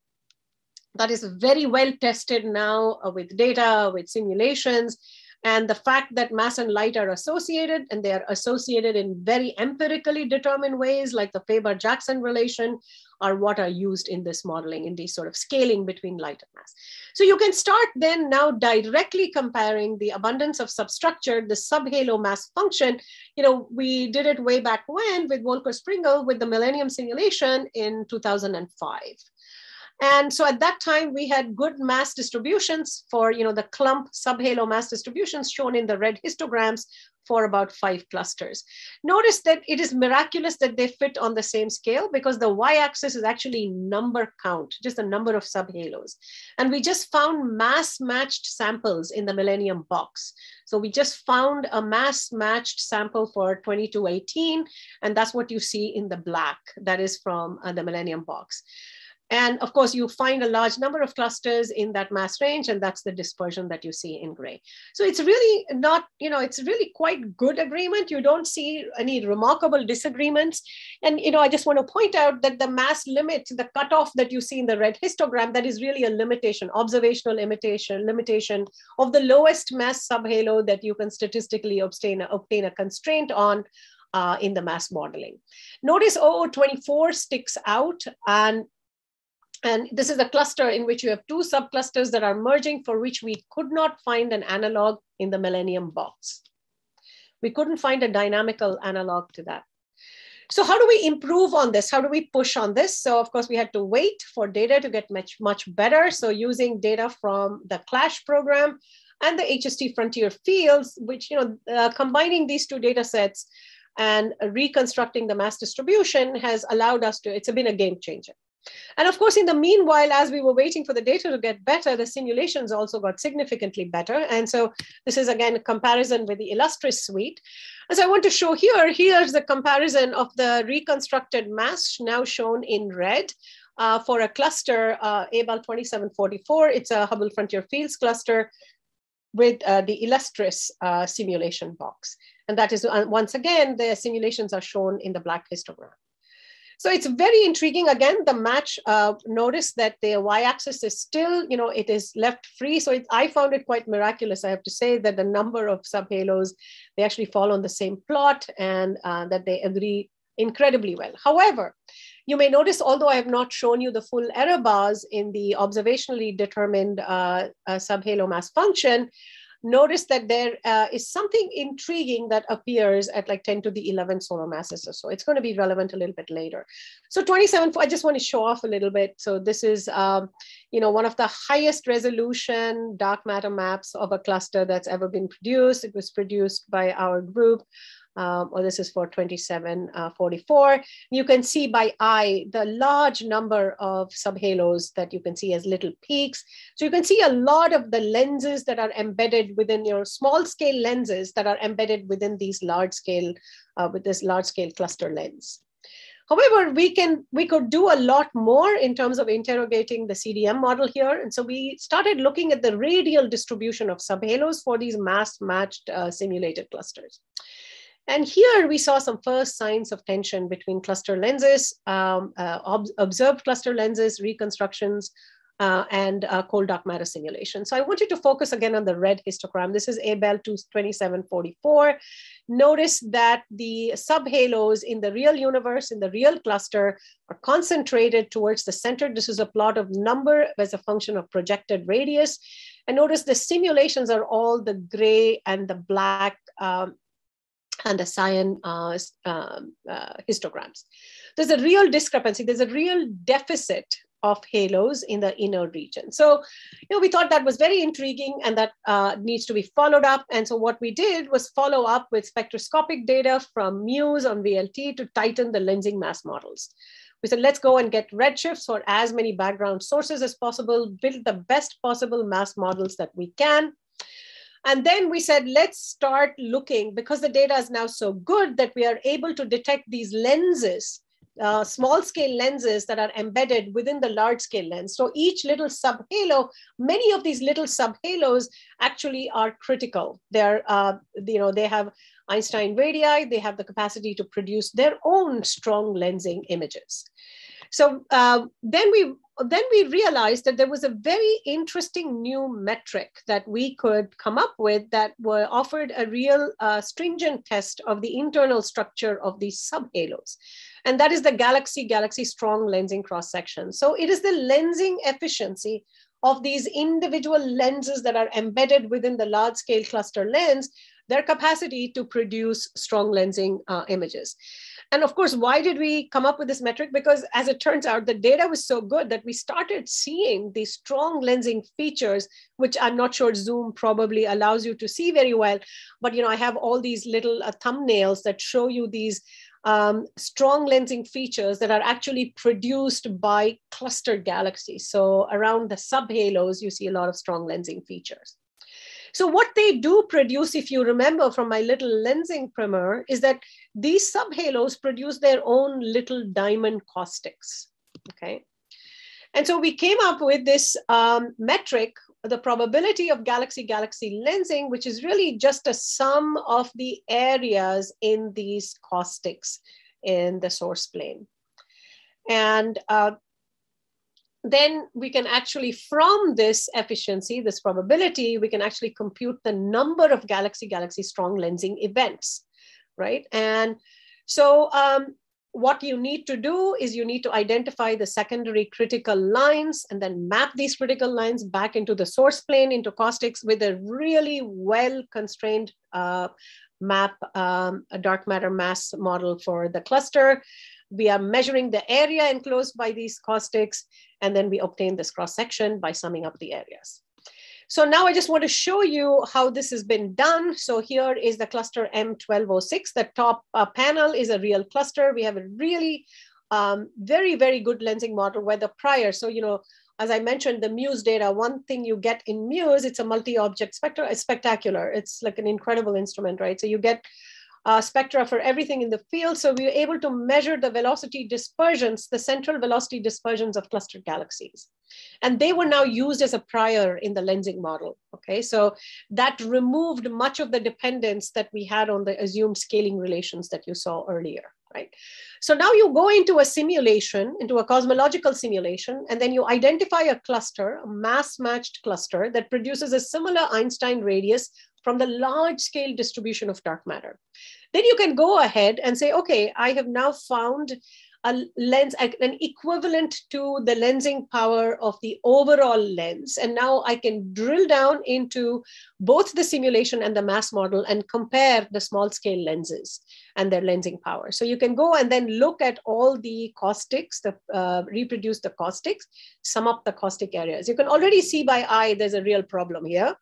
that is very well tested now uh, with data, with simulations, and the fact that mass and light are associated and they are associated in very empirically determined ways like the Faber-Jackson relation are what are used in this modeling in these sort of scaling between light and mass. So you can start then now directly comparing the abundance of substructure, the subhalo mass function. You know, we did it way back when with Volker Springel with the Millennium simulation in 2005. And so at that time, we had good mass distributions for you know, the clump subhalo mass distributions shown in the red histograms for about five clusters. Notice that it is miraculous that they fit on the same scale because the y-axis is actually number count, just the number of subhalos. And we just found mass matched samples in the Millennium box. So we just found a mass matched sample for 2218, and that's what you see in the black, that is from uh, the Millennium box. And of course, you find a large number of clusters in that mass range, and that's the dispersion that you see in gray. So it's really not, you know, it's really quite good agreement. You don't see any remarkable disagreements. And, you know, I just want to point out that the mass limit, the cutoff that you see in the red histogram, that is really a limitation, observational limitation, limitation of the lowest mass subhalo that you can statistically obtain, obtain a constraint on uh, in the mass modeling. Notice 0024 sticks out and and this is a cluster in which you have two subclusters that are merging for which we could not find an analog in the Millennium box. We couldn't find a dynamical analog to that. So how do we improve on this? How do we push on this? So of course we had to wait for data to get much, much better. So using data from the CLASH program and the HST frontier fields, which, you know, uh, combining these two data sets and reconstructing the mass distribution has allowed us to, it's been a game changer. And of course, in the meanwhile, as we were waiting for the data to get better, the simulations also got significantly better. And so this is again a comparison with the Illustris suite. As I want to show here, here's the comparison of the reconstructed mass now shown in red. Uh, for a cluster, uh, Abell 2744, it's a Hubble Frontier Fields cluster with uh, the Illustris uh, simulation box. And that is, uh, once again, the simulations are shown in the black histogram. So it's very intriguing. Again, the match, uh, notice that the y-axis is still, you know, it is left free. So it, I found it quite miraculous, I have to say, that the number of subhalos, they actually fall on the same plot and uh, that they agree incredibly well. However, you may notice, although I have not shown you the full error bars in the observationally determined uh, uh subhalo mass function, notice that there uh, is something intriguing that appears at like 10 to the 11 solar masses or so. It's going to be relevant a little bit later. So 27, I just want to show off a little bit. So this is, um, you know, one of the highest resolution dark matter maps of a cluster that's ever been produced. It was produced by our group um, or this is for 2744. Uh, you can see by eye the large number of subhalos that you can see as little peaks. So you can see a lot of the lenses that are embedded within your small scale lenses that are embedded within these large scale, uh, with this large scale cluster lens. However, we can we could do a lot more in terms of interrogating the CDM model here. And so we started looking at the radial distribution of subhalos for these mass matched uh, simulated clusters. And here we saw some first signs of tension between cluster lenses, um, uh, ob observed cluster lenses, reconstructions, uh, and uh, cold dark matter simulation. So I want you to focus again on the red histogram. This is Abell 2744. Notice that the subhalos in the real universe, in the real cluster, are concentrated towards the center. This is a plot of number as a function of projected radius. And notice the simulations are all the gray and the black um, and the cyan uh, um, uh, histograms. There's a real discrepancy, there's a real deficit of halos in the inner region. So, you know, we thought that was very intriguing and that uh, needs to be followed up. And so what we did was follow up with spectroscopic data from MUSE on VLT to tighten the lensing mass models. We said, let's go and get redshifts for as many background sources as possible, build the best possible mass models that we can. And then we said, let's start looking because the data is now so good that we are able to detect these lenses, uh, small scale lenses that are embedded within the large scale lens. So each little subhalo, many of these little subhalos actually are critical. They're, uh, you know, they have Einstein radii, they have the capacity to produce their own strong lensing images. So uh, then we then we realized that there was a very interesting new metric that we could come up with that were offered a real uh, stringent test of the internal structure of these subhalos. And that is the galaxy galaxy strong lensing cross section. So it is the lensing efficiency of these individual lenses that are embedded within the large scale cluster lens their capacity to produce strong lensing uh, images. And of course, why did we come up with this metric? Because as it turns out, the data was so good that we started seeing these strong lensing features, which I'm not sure Zoom probably allows you to see very well. But you know, I have all these little uh, thumbnails that show you these um, strong lensing features that are actually produced by clustered galaxies. So around the subhalos, you see a lot of strong lensing features. So what they do produce, if you remember from my little lensing primer, is that these subhalos produce their own little diamond caustics, okay? And so we came up with this um, metric, the probability of galaxy-galaxy lensing, which is really just a sum of the areas in these caustics in the source plane. And uh, then we can actually, from this efficiency, this probability, we can actually compute the number of galaxy-galaxy strong lensing events, right? And so um, what you need to do is you need to identify the secondary critical lines and then map these critical lines back into the source plane, into caustics with a really well-constrained uh, map, um, a dark matter mass model for the cluster. We are measuring the area enclosed by these caustics, and then we obtain this cross section by summing up the areas. So now I just want to show you how this has been done. So here is the cluster M1206. The top uh, panel is a real cluster. We have a really um, very, very good lensing model where the prior, so, you know, as I mentioned, the MUSE data, one thing you get in MUSE, it's a multi-object spectra, it's spectacular. It's like an incredible instrument, right? So you get uh, spectra for everything in the field. So we were able to measure the velocity dispersions, the central velocity dispersions of clustered galaxies. And they were now used as a prior in the lensing model. Okay, so that removed much of the dependence that we had on the assumed scaling relations that you saw earlier, right? So now you go into a simulation, into a cosmological simulation, and then you identify a cluster, a mass matched cluster that produces a similar Einstein radius from the large scale distribution of dark matter. Then you can go ahead and say, okay, I have now found a lens, an equivalent to the lensing power of the overall lens. And now I can drill down into both the simulation and the mass model and compare the small scale lenses and their lensing power. So you can go and then look at all the caustics, the, uh, reproduce the caustics, sum up the caustic areas. You can already see by eye there's a real problem here.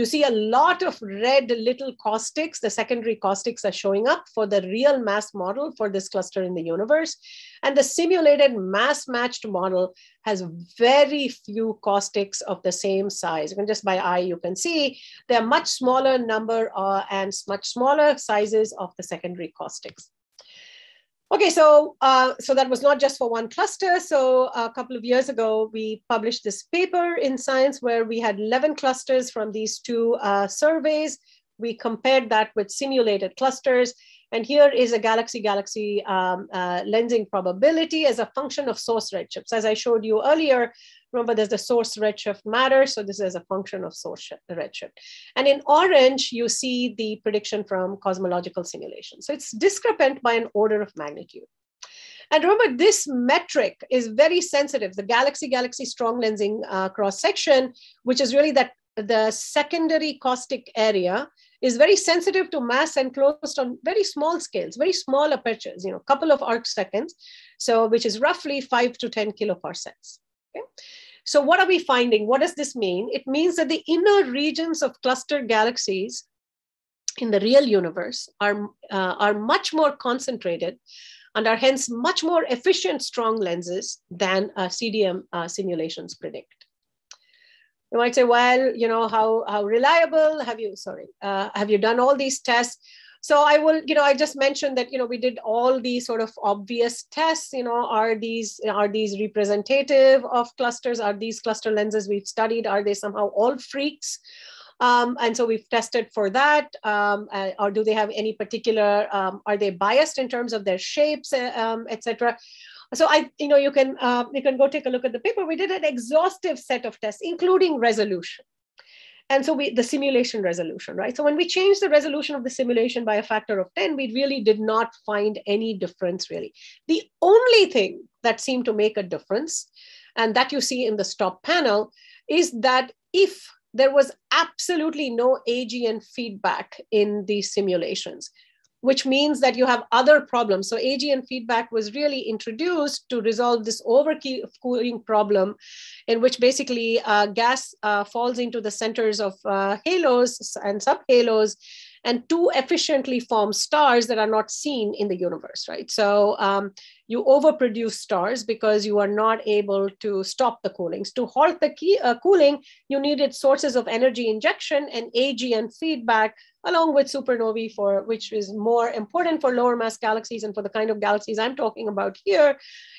You see a lot of red little caustics, the secondary caustics are showing up for the real mass model for this cluster in the universe. And the simulated mass matched model has very few caustics of the same size. Can just by eye, you can see they're much smaller number uh, and much smaller sizes of the secondary caustics. Okay, so uh, so that was not just for one cluster. So a couple of years ago, we published this paper in Science where we had 11 clusters from these two uh, surveys. We compared that with simulated clusters. And here is a galaxy-galaxy um, uh, lensing probability as a function of source redshifts. As I showed you earlier, remember there's the source redshift matter. So this is a function of source redshift. And in orange, you see the prediction from cosmological simulation. So it's discrepant by an order of magnitude. And remember, this metric is very sensitive. The galaxy-galaxy strong lensing uh, cross section, which is really that the secondary caustic area is very sensitive to mass enclosed on very small scales, very small apertures, you know, a couple of arc seconds. So which is roughly five to 10 kiloparsecs. Okay? So what are we finding? What does this mean? It means that the inner regions of clustered galaxies in the real universe are, uh, are much more concentrated and are hence much more efficient strong lenses than uh, CDM uh, simulations predict. You might say, well, you know, how, how reliable have you, sorry, uh, have you done all these tests? So I will, you know, I just mentioned that, you know, we did all these sort of obvious tests, you know, are these, are these representative of clusters? Are these cluster lenses we've studied? Are they somehow all freaks? Um, and so we've tested for that. Um, uh, or do they have any particular, um, are they biased in terms of their shapes, uh, um, etc. So I, you know, you can uh, you can go take a look at the paper. We did an exhaustive set of tests, including resolution. And so we, the simulation resolution, right? So when we changed the resolution of the simulation by a factor of 10, we really did not find any difference really. The only thing that seemed to make a difference, and that you see in the stop panel, is that if there was absolutely no AGN feedback in these simulations, which means that you have other problems. So AGN feedback was really introduced to resolve this overcooling problem in which basically uh, gas uh, falls into the centers of uh, halos and subhalos and too efficiently form stars that are not seen in the universe, right? So um, you overproduce stars because you are not able to stop the coolings. To halt the key, uh, cooling, you needed sources of energy injection and AGN feedback along with supernovae for which is more important for lower mass galaxies and for the kind of galaxies I'm talking about here,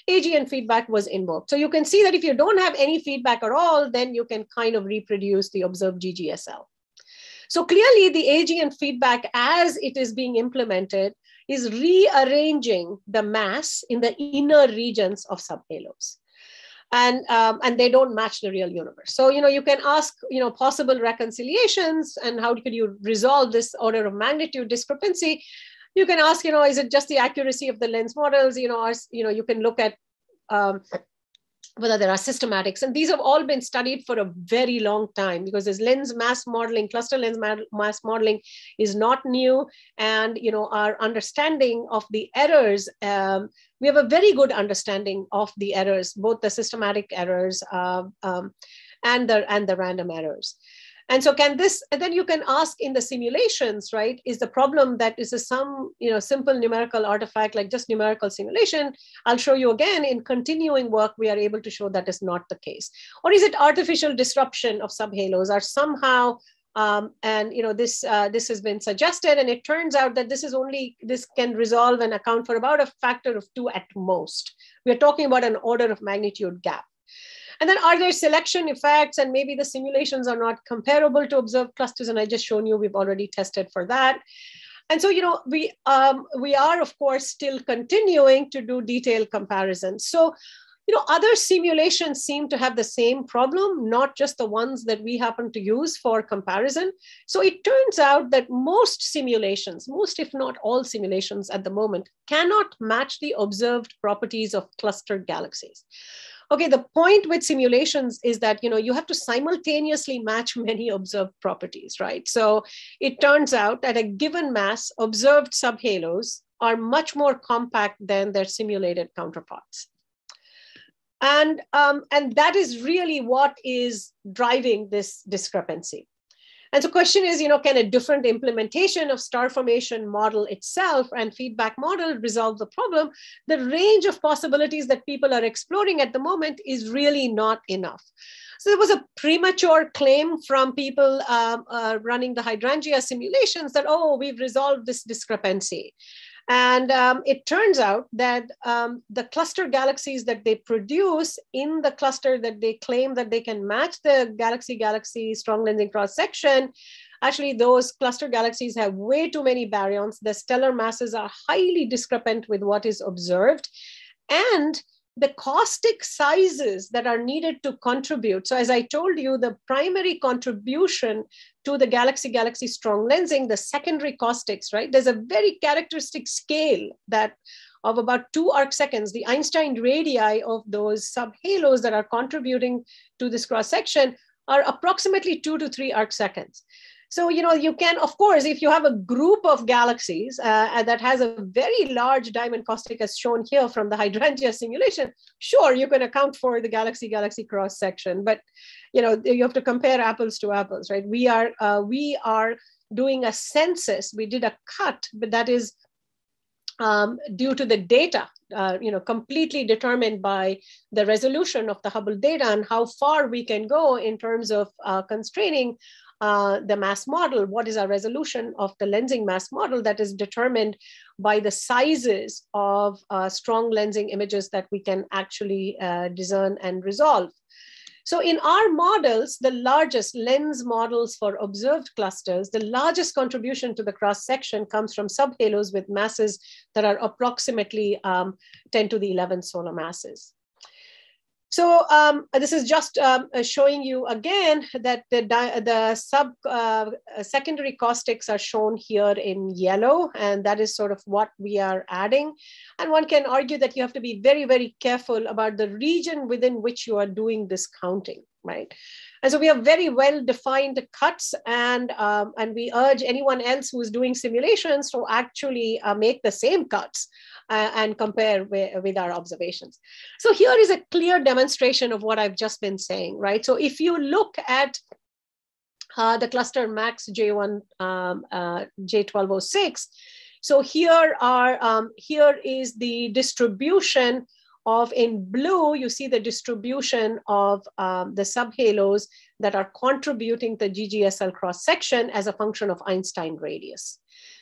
AGN feedback was invoked. So you can see that if you don't have any feedback at all, then you can kind of reproduce the observed GGSL. So clearly the AGN feedback as it is being implemented is rearranging the mass in the inner regions of subhalos. And, um, and they don't match the real universe. So, you know, you can ask, you know, possible reconciliations and how could you resolve this order of magnitude discrepancy? You can ask, you know, is it just the accuracy of the lens models? You know, or, you know, you can look at um, whether there are systematics. And these have all been studied for a very long time because this lens mass modeling, cluster lens mass modeling is not new. And, you know, our understanding of the errors, um, we have a very good understanding of the errors, both the systematic errors uh, um, and, the, and the random errors. And so can this, and then you can ask in the simulations, right, is the problem that is a some, you know, simple numerical artifact like just numerical simulation? I'll show you again in continuing work, we are able to show that is not the case. Or is it artificial disruption of subhalos or somehow um, and you know this uh, this has been suggested, and it turns out that this is only this can resolve and account for about a factor of two at most. We are talking about an order of magnitude gap. And then are there selection effects and maybe the simulations are not comparable to observed clusters. And I just shown you, we've already tested for that. And so, you know, we, um, we are of course still continuing to do detailed comparisons. So, you know, other simulations seem to have the same problem, not just the ones that we happen to use for comparison. So it turns out that most simulations, most if not all simulations at the moment, cannot match the observed properties of clustered galaxies okay the point with simulations is that you know you have to simultaneously match many observed properties right? So it turns out that a given mass observed subhalos are much more compact than their simulated counterparts. And um, and that is really what is driving this discrepancy and so the question is, you know, can a different implementation of star formation model itself and feedback model resolve the problem? The range of possibilities that people are exploring at the moment is really not enough. So there was a premature claim from people um, uh, running the hydrangea simulations that, oh, we've resolved this discrepancy. And um, it turns out that um, the cluster galaxies that they produce in the cluster that they claim that they can match the galaxy-galaxy strong lensing cross section, actually those cluster galaxies have way too many baryons. The stellar masses are highly discrepant with what is observed. And the caustic sizes that are needed to contribute. So as I told you, the primary contribution to the galaxy-galaxy strong lensing, the secondary caustics, right? There's a very characteristic scale that of about two arc seconds, the Einstein radii of those subhalos that are contributing to this cross section are approximately two to three arc seconds. So, you know, you can, of course, if you have a group of galaxies uh, that has a very large diamond caustic as shown here from the hydrangea simulation, sure, you can account for the galaxy-galaxy cross section, but, you know, you have to compare apples to apples, right? We are, uh, we are doing a census. We did a cut, but that is um, due to the data, uh, you know, completely determined by the resolution of the Hubble data and how far we can go in terms of uh, constraining uh, the mass model, what is our resolution of the lensing mass model that is determined by the sizes of uh, strong lensing images that we can actually uh, discern and resolve. So in our models, the largest lens models for observed clusters, the largest contribution to the cross section comes from subhalos with masses that are approximately um, 10 to the 11 solar masses. So um, this is just um, uh, showing you again that the, the sub uh, secondary caustics are shown here in yellow, and that is sort of what we are adding. And one can argue that you have to be very, very careful about the region within which you are doing this counting. right? And so we have very well defined cuts, and um, and we urge anyone else who is doing simulations to actually uh, make the same cuts uh, and compare with, with our observations. So here is a clear demonstration of what I've just been saying, right? So if you look at uh, the cluster MACS J1 um, uh, J1206, so here are um, here is the distribution of in blue, you see the distribution of um, the subhalos that are contributing the GGSL cross section as a function of Einstein radius.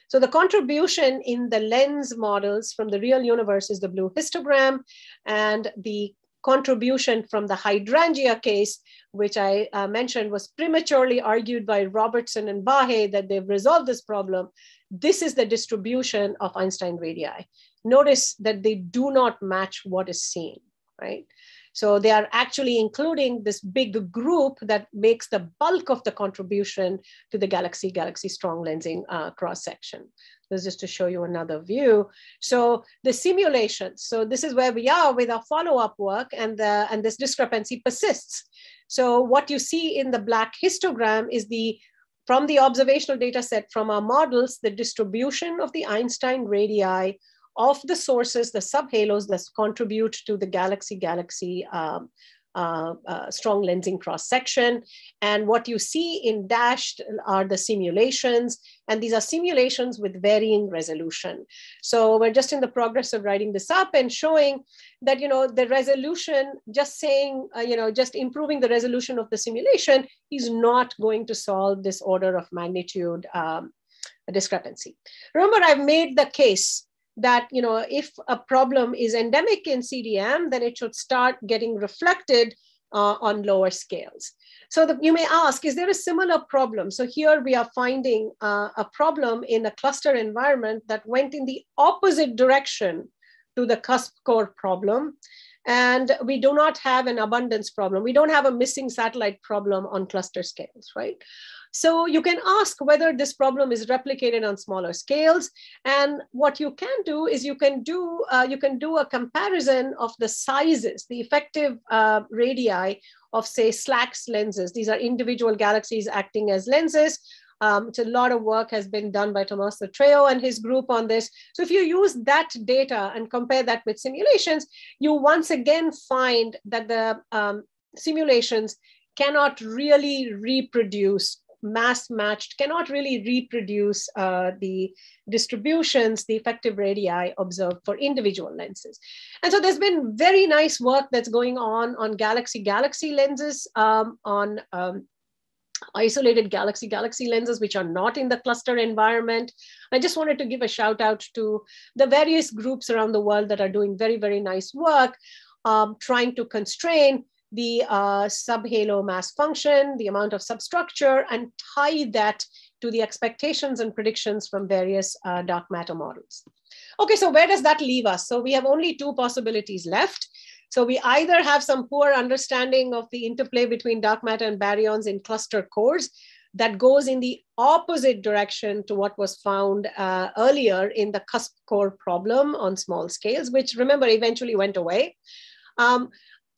So the contribution in the lens models from the real universe is the blue histogram and the contribution from the hydrangea case, which I uh, mentioned was prematurely argued by Robertson and Bahe that they've resolved this problem. This is the distribution of Einstein radii notice that they do not match what is seen, right? So they are actually including this big group that makes the bulk of the contribution to the galaxy-galaxy strong lensing uh, cross-section. This is just to show you another view. So the simulations, so this is where we are with our follow-up work and, the, and this discrepancy persists. So what you see in the black histogram is the from the observational data set from our models, the distribution of the Einstein radii of the sources, the subhalos that contribute to the galaxy-galaxy um, uh, uh, strong lensing cross section. And what you see in dashed are the simulations, and these are simulations with varying resolution. So we're just in the progress of writing this up and showing that, you know, the resolution, just saying, uh, you know, just improving the resolution of the simulation is not going to solve this order of magnitude um, discrepancy. Remember, I've made the case that you know if a problem is endemic in CDM, then it should start getting reflected uh, on lower scales. So the, you may ask, is there a similar problem? So here we are finding uh, a problem in a cluster environment that went in the opposite direction to the cusp core problem. And we do not have an abundance problem. We don't have a missing satellite problem on cluster scales, right? So you can ask whether this problem is replicated on smaller scales. And what you can do is you can do, uh, you can do a comparison of the sizes, the effective uh, radii of say SLACS lenses. These are individual galaxies acting as lenses. Um, a lot of work has been done by Tommaso Treu and his group on this. So if you use that data and compare that with simulations, you once again find that the um, simulations cannot really reproduce mass matched cannot really reproduce uh, the distributions, the effective radii observed for individual lenses. And so there's been very nice work that's going on on galaxy-galaxy lenses, um, on um, isolated galaxy galaxy lenses which are not in the cluster environment i just wanted to give a shout out to the various groups around the world that are doing very very nice work um, trying to constrain the uh, subhalo mass function, the amount of substructure, and tie that to the expectations and predictions from various uh, dark matter models. Okay, so where does that leave us? So we have only two possibilities left. So we either have some poor understanding of the interplay between dark matter and baryons in cluster cores that goes in the opposite direction to what was found uh, earlier in the cusp core problem on small scales, which remember eventually went away. Um,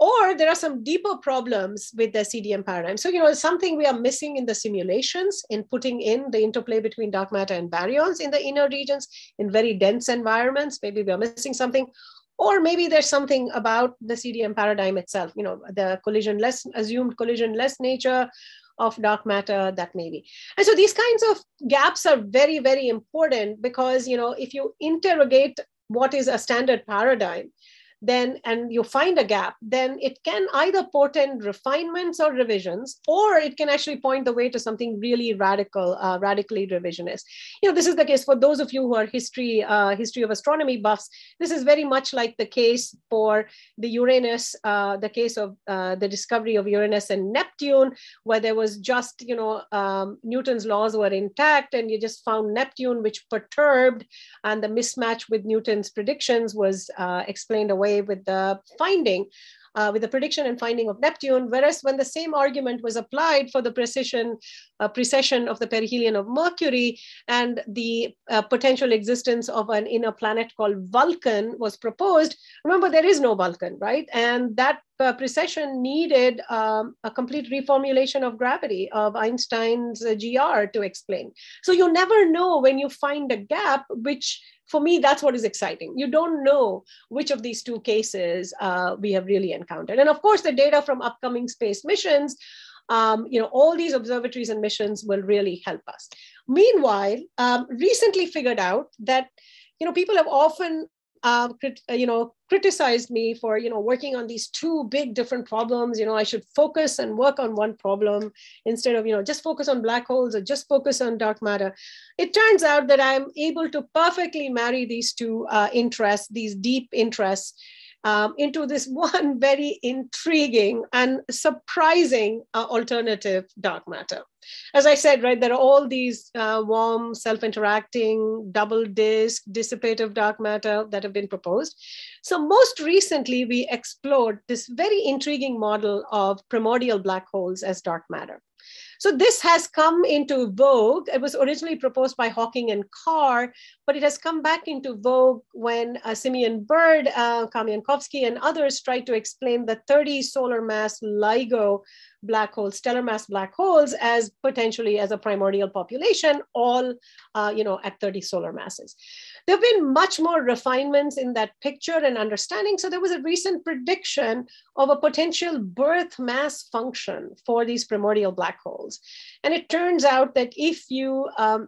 or there are some deeper problems with the CDM paradigm. So, you know, something we are missing in the simulations in putting in the interplay between dark matter and baryons in the inner regions in very dense environments. Maybe we are missing something. Or maybe there's something about the CDM paradigm itself, you know, the collision-less, assumed collision-less nature of dark matter that may be. And so these kinds of gaps are very, very important because, you know, if you interrogate what is a standard paradigm, then and you find a gap, then it can either portend refinements or revisions, or it can actually point the way to something really radical, uh, radically revisionist. You know, this is the case for those of you who are history uh, history of astronomy buffs. This is very much like the case for the Uranus, uh, the case of uh, the discovery of Uranus and Neptune, where there was just you know um, Newton's laws were intact, and you just found Neptune, which perturbed, and the mismatch with Newton's predictions was uh, explained away away with the finding. uh, with the prediction and finding of Neptune, whereas when the same argument was applied for the precision, uh, precession of the perihelion of Mercury and the uh, potential existence of an inner planet called Vulcan was proposed, remember there is no Vulcan, right? And that uh, precession needed um, a complete reformulation of gravity of Einstein's GR to explain. So you never know when you find a gap, which for me, that's what is exciting. You don't know which of these two cases uh, we have really encountered. And of course, the data from upcoming space missions, um, you know, all these observatories and missions will really help us. Meanwhile, um, recently figured out that, you know, people have often uh, crit- uh, you know, criticized me for, you know, working on these two big different problems. You know, I should focus and work on one problem instead of, you know, just focus on black holes or just focus on dark matter. It turns out that I'm able to perfectly marry these two uh, interests, these deep interests, um, into this one very intriguing and surprising uh, alternative dark matter. As I said, right, there are all these uh, warm, self-interacting, double disk, dissipative dark matter that have been proposed. So most recently, we explored this very intriguing model of primordial black holes as dark matter. So this has come into vogue. It was originally proposed by Hawking and Carr, but it has come back into vogue when uh, Simeon Bird, uh, and others tried to explain the 30 solar mass LIGO black holes, stellar mass black holes, as potentially as a primordial population, all uh, you know at 30 solar masses. There have been much more refinements in that picture and understanding. So there was a recent prediction of a potential birth mass function for these primordial black holes. And it turns out that if you um,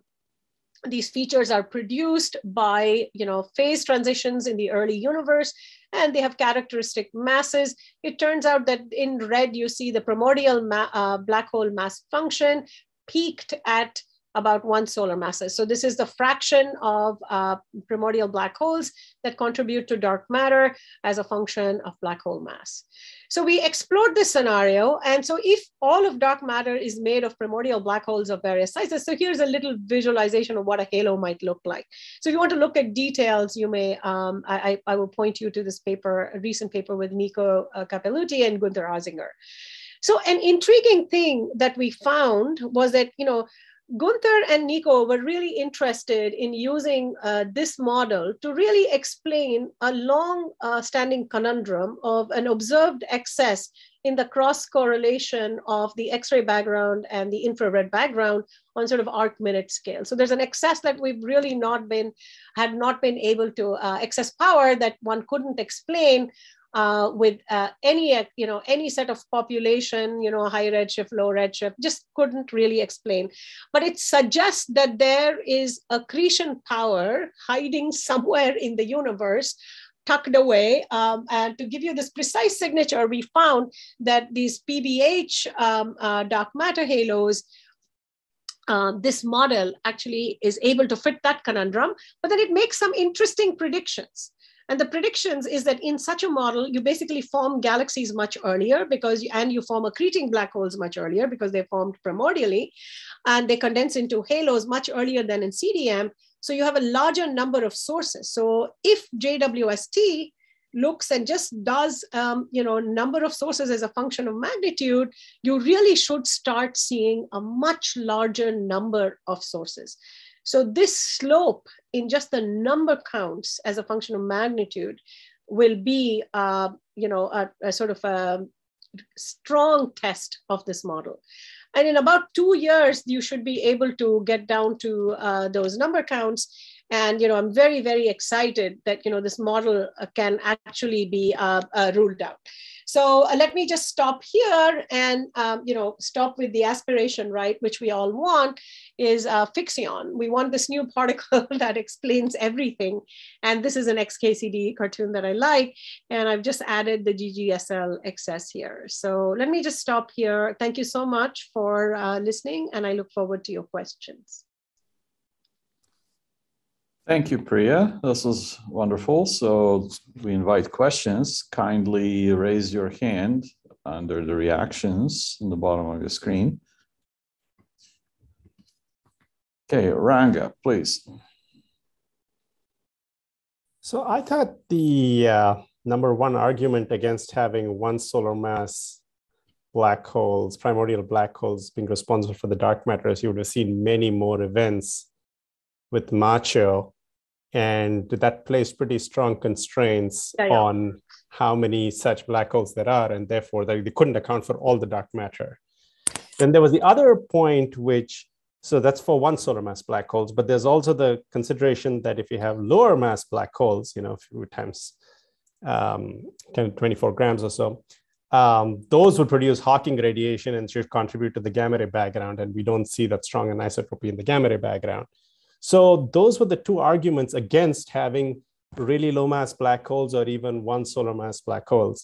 these features are produced by you know phase transitions in the early universe and they have characteristic masses it turns out that in red you see the primordial uh, black hole mass function peaked at about one solar masses. So this is the fraction of uh, primordial black holes that contribute to dark matter as a function of black hole mass. So we explored this scenario. And so if all of dark matter is made of primordial black holes of various sizes, so here's a little visualization of what a halo might look like. So if you want to look at details, you may, um, I, I, will point you to this paper, a recent paper with Nico uh, Cappelluti and Gunther Hasinger. So an intriguing thing that we found was that, you know, Gunther and Nico were really interested in using uh, this model to really explain a long uh, standing conundrum of an observed excess in the cross correlation of the X-ray background and the infrared background on sort of arc minute scale. So there's an excess that we've really not been, had not been able to uh, excess power that one couldn't explain uh, with uh, any, uh, you know, any set of population, you know, high redshift, low redshift, just couldn't really explain. But it suggests that there is accretion power hiding somewhere in the universe tucked away. Um, and to give you this precise signature, we found that these PBH um, uh, dark matter halos uh, this model actually is able to fit that conundrum, but then it makes some interesting predictions. And the predictions is that in such a model, you basically form galaxies much earlier because, you, and you form accreting black holes much earlier because they formed primordially, and they condense into halos much earlier than in CDM. So you have a larger number of sources. So if JWST looks and just does um, you know number of sources as a function of magnitude you really should start seeing a much larger number of sources so this slope in just the number counts as a function of magnitude will be, uh, you know, a, a sort of a strong test of this model. And in about two years, you should be able to get down to uh, those number counts. And you know, I'm very, very excited that you know this model uh, can actually be uh, uh, ruled out. So uh, let me just stop here and um, you know stop with the aspiration, right, which we all want, is uh, Fixion. We want this new particle that explains everything. And this is an XKCD cartoon that I like. And I've just added the GGSL excess here. So let me just stop here. Thank you so much for uh, listening. And I look forward to your questions. Thank you, Priya. This was wonderful. So we invite questions. Kindly raise your hand under the reactions in the bottom of your screen. Okay, Ranga, please. So I thought the uh, number one argument against having one solar mass black holes, primordial black holes being responsible for the dark matter is you would have seen many more events with Macho. And that placed pretty strong constraints yeah, yeah. on how many such black holes there are, and therefore they, they couldn't account for all the dark matter. Then there was the other point, which so that's for one solar mass black holes, but there's also the consideration that if you have lower mass black holes, you know, a few times um, 10 24 grams or so, um, those would produce Hawking radiation and should contribute to the gamma ray background. And we don't see that strong anisotropy in the gamma ray background. So those were the two arguments against having really low mass black holes or even one solar mass black holes.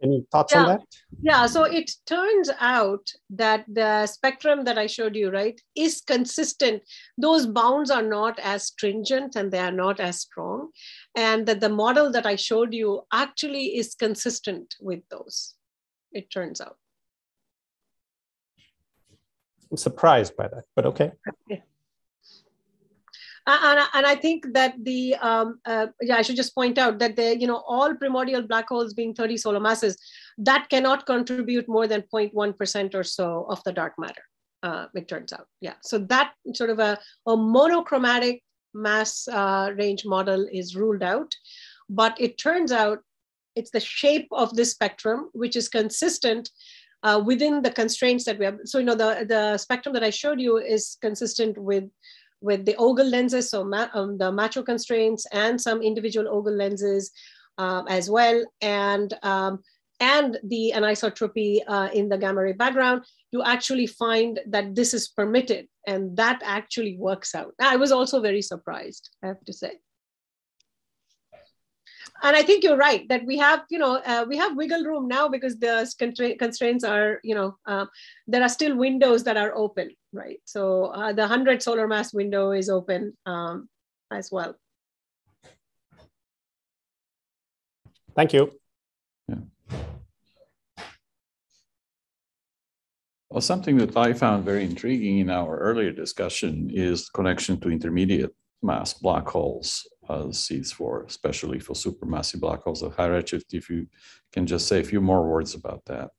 Any thoughts yeah. on that? Yeah, so it turns out that the spectrum that I showed you, right, is consistent. Those bounds are not as stringent and they are not as strong. And that the model that I showed you actually is consistent with those, it turns out. I'm surprised by that, but okay. Yeah and, and I think that the um, uh, yeah I should just point out that the you know all primordial black holes being 30 solar masses that cannot contribute more than 0.1 percent or so of the dark matter. Uh, it turns out, yeah. So that sort of a, a monochromatic mass uh, range model is ruled out, but it turns out it's the shape of this spectrum which is consistent uh, within the constraints that we have. So, you know, the, the spectrum that I showed you is consistent with with the OGLE lenses, so ma um, the MACHO constraints and some individual OGLE lenses um, as well, and um, and the anisotropy uh, in the gamma ray background, you actually find that this is permitted, and that actually works out. I was also very surprised, I have to say and I think you're right that we have, you know, uh, we have wiggle room now because the constraints are, you know, uh, there are still windows that are open, right? So uh, the 100 solar mass window is open um, as well. Thank you. Yeah. Well, something that I found very intriguing in our earlier discussion is connection to intermediate mass black holes uh, seeds for, especially for supermassive black holes of high redshift. If you can just say a few more words about that.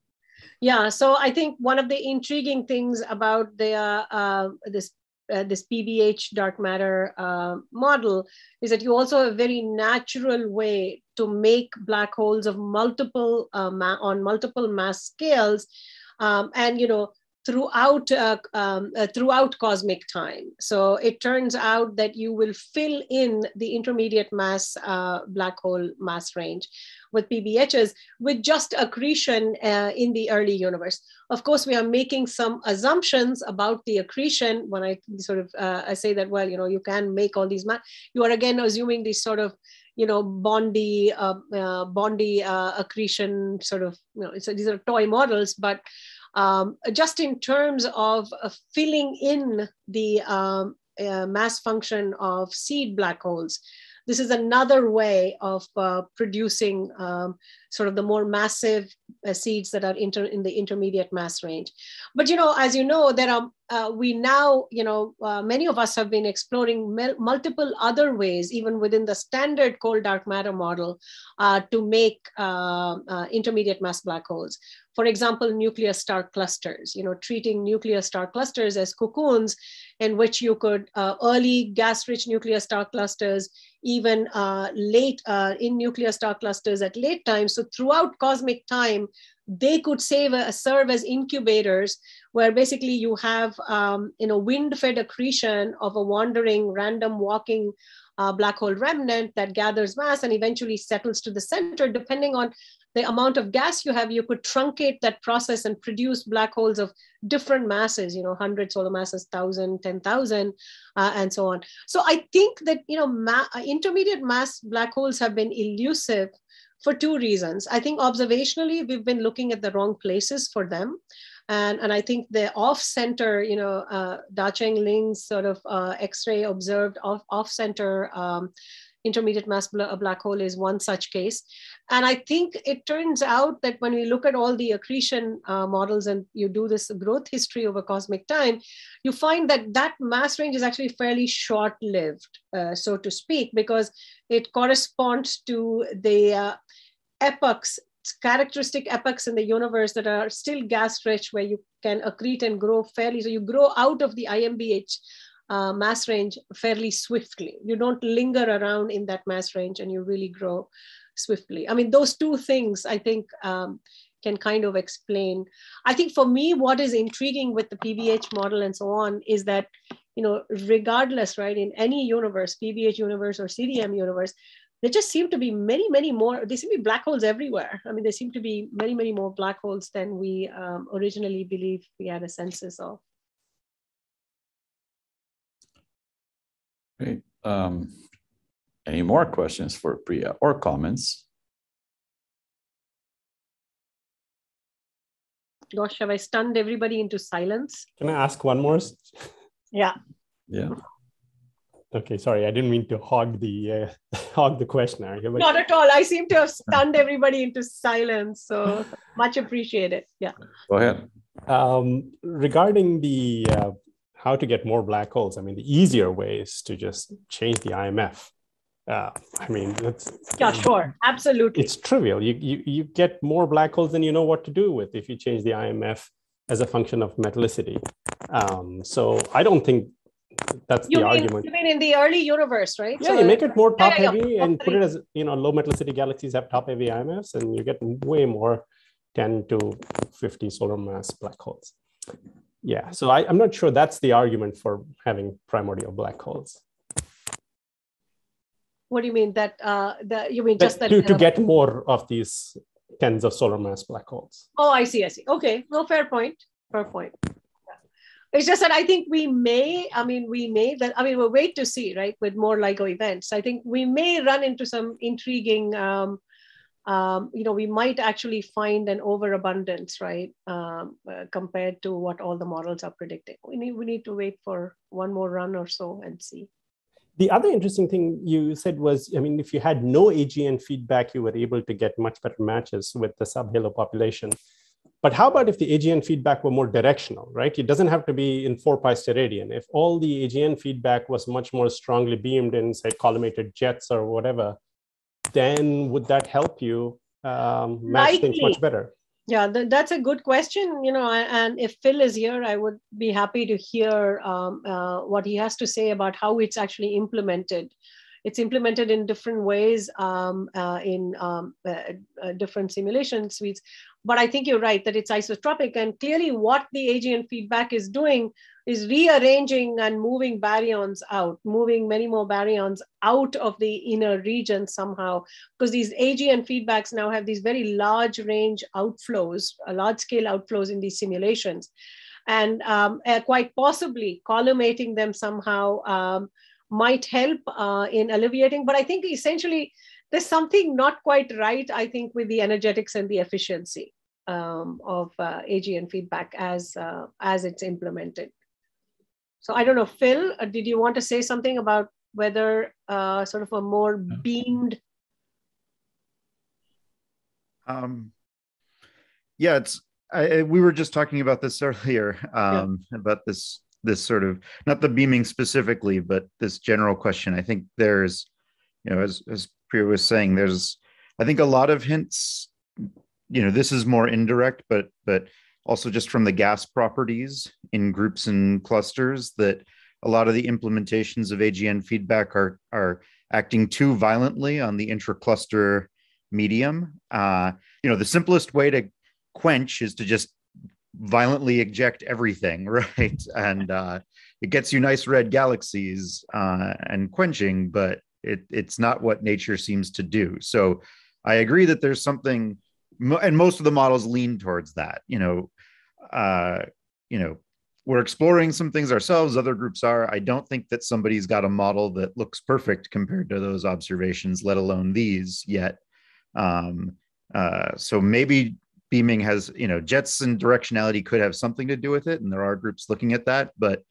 Yeah, so I think one of the intriguing things about the uh, this uh, this PBH dark matter uh, model is that you also have a very natural way to make black holes of multiple uh, on multiple mass scales, um, and you know throughout uh, um, uh, throughout cosmic time. So it turns out that you will fill in the intermediate mass uh, black hole mass range with PBHs with just accretion uh, in the early universe. Of course, we are making some assumptions about the accretion. When I sort of uh, I say that, well, you know, you can make all these, you are again assuming these sort of you know Bondi uh, uh, Bondi uh, accretion sort of you know so these are toy models but um, just in terms of uh, filling in the um, uh, mass function of seed black holes. This is another way of uh, producing um, sort of the more massive uh, seeds that are inter- in the intermediate mass range. But you know, as you know, there are uh, we now, you know, uh, many of us have been exploring multiple other ways, even within the standard cold dark matter model, uh, to make uh, intermediate mass black holes. For example, nuclear star clusters, you know, treating nuclear star clusters as cocoons in which you could uh, early gas-rich nuclear star clusters, even late in nuclear star clusters at late times. So throughout cosmic time, they could save, serve as incubators where basically you have um, you know wind-fed accretion of a wandering random walking uh, black hole remnant that gathers mass and eventually settles to the center. Depending on the amount of gas you have you could truncate that process and produce black holes of different masses you know 100 solar masses 1000 10000 uh, and so on. So i think that you know ma- intermediate mass black holes have been elusive for two reasons. I think observationally we've been looking at the wrong places for them. And, and I think the off-center, you know, uh, Dacheng Lin's sort of uh, X-ray observed off, off-center um, intermediate mass black hole is one such case. And I think it turns out that when we look at all the accretion uh, models and you do this growth history over cosmic time, you find that that mass range is actually fairly short lived, uh, so to speak, because it corresponds to the uh, epochs characteristic epochs in the universe that are still gas rich where you can accrete and grow fairly so you grow out of the IMBH uh, mass range fairly swiftly. You don't linger around in that mass range and you really grow swiftly. I mean, those two things I think um, can kind of explain. I think for me, what is intriguing with the PBH model and so on is that, you know, regardless, right, in any universe, PBH universe or CDM universe, there just seem to be many, many more, there seem to be black holes everywhere. I mean, there seem to be many, many more black holes than we um, originally believed we had a census of. Great. Um, any more questions for Priya or comments? Gosh, have I stunned everybody into silence? Can I ask one more? Yeah. Yeah. Okay, sorry, I didn't mean to hog the uh, hog the questionnaire. But... Not at all. I seem to have stunned everybody into silence, so much appreciated. Yeah. Go ahead. Um, regarding the uh, how to get more black holes. I mean, the easier way is to just change the IMF. Uh, I mean, it's yeah, sure, absolutely. It's trivial. You, you you get more black holes than you know what to do with if you change the IMF as a function of metallicity. Um, so I don't think that's you the mean, argument. You mean in the early universe, right? Yeah, so, you make it more top heavy and put it as you know low metallicity galaxies have top heavy IMFs, and you get way more 10 to 50 solar mass black holes yeah so I, i'm not sure that's the argument for having primordial black holes. What do you mean that uh that you mean just that to, to get more of these tens of solar mass black holes. Oh i see i see. Okay no fair point fair point. It's just that i think we may i mean we may that i mean we'll wait to see right with more LIGO events. I think we may run into some intriguing um, um, you know, we might actually find an overabundance, right, um, uh, compared to what all the models are predicting. We need, we need to wait for one more run or so and see. The other interesting thing you said was, I mean, if you had no AGN feedback, you were able to get much better matches with the subhalo population. But how about if the AGN feedback were more directional, right? It doesn't have to be in 4 pi steradian. If all the AGN feedback was much more strongly beamed in, say, collimated jets or whatever, then would that help you um, match Likely. things much better? Yeah, th- that's a good question. You know, and if Phil is here, I would be happy to hear um, uh, what he has to say about how it's actually implemented. It's implemented in different ways um, uh, in um, uh, uh different simulation suites. But I think you're right that it's isotropic. And clearly, what the AGN feedback is doing is rearranging and moving baryons out, moving many more baryons out of the inner region somehow, because these AGN feedbacks now have these very large range outflows, uh, large scale outflows in these simulations. And um, uh, quite possibly collimating them somehow um, might help uh, in alleviating. But I think essentially there's something not quite right, I think, with the energetics and the efficiency um, of uh, AGN feedback as, uh, as it's implemented. So I don't know, Phil, uh, did you want to say something about whether uh, sort of a more beamed? Um, yeah, it's. I, we were just talking about this earlier um, yeah. about this this sort of not the beaming specifically, but this general question. I think there's, you know, as as Priya was saying, there's I think a lot of hints. You know, this is more indirect, but but also just from the gas properties in groups and clusters that a lot of the implementations of AGN feedback are, are acting too violently on the intra-cluster medium. Uh, you know, the simplest way to quench is to just violently eject everything, right? And uh, it gets you nice red galaxies uh, and quenching, but it, it's not what nature seems to do. So I agree that there's something and most of the models lean towards that you know uh you know we're exploring some things ourselves other groups are. I don't think that somebody's got a model that looks perfect compared to those observations let alone these yet. Um uh so maybe beaming has you know jets and directionality could have something to do with it and there are groups looking at that but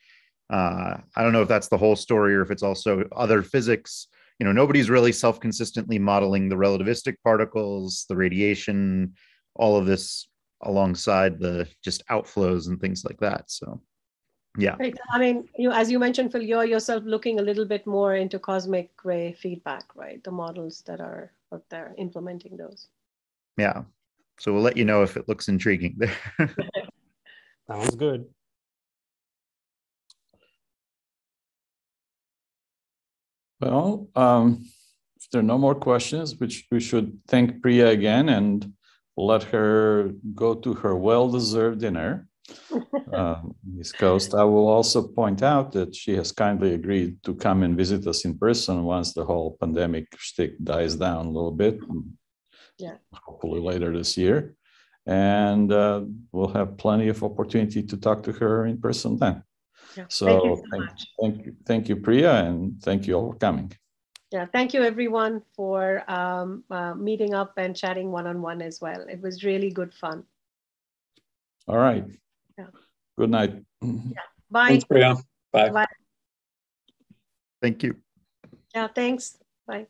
uh i don't know if that's the whole story or if it's also other physics you know nobody's really self-consistently modeling the relativistic particles the radiation all of this alongside the just outflows and things like that. So yeah. Right. i mean you as you mentioned phil you're yourself looking a little bit more into cosmic ray feedback right? The models that are out there implementing those. Yeah. So we'll let you know if it looks intriguing. There sounds good Well, um, if there are no more questions, which we should thank Priya again and let her go to her well-deserved dinner. um, East Coast. I will also point out that she has kindly agreed to come and visit us in person once the whole pandemic stick dies down a little bit. Yeah. Hopefully later this year. And uh, we'll have plenty of opportunity to talk to her in person then. Yeah. So, thank you so thank, much. thank you, thank you, Priya, and thank you all for coming. Yeah, thank you everyone for um, uh, meeting up and chatting one-on-one as well. It was really good fun. All right. Yeah. Good night. Yeah. Bye. Thanks, Priya. Bye. Bye. thank you Yeah, thanks. Bye.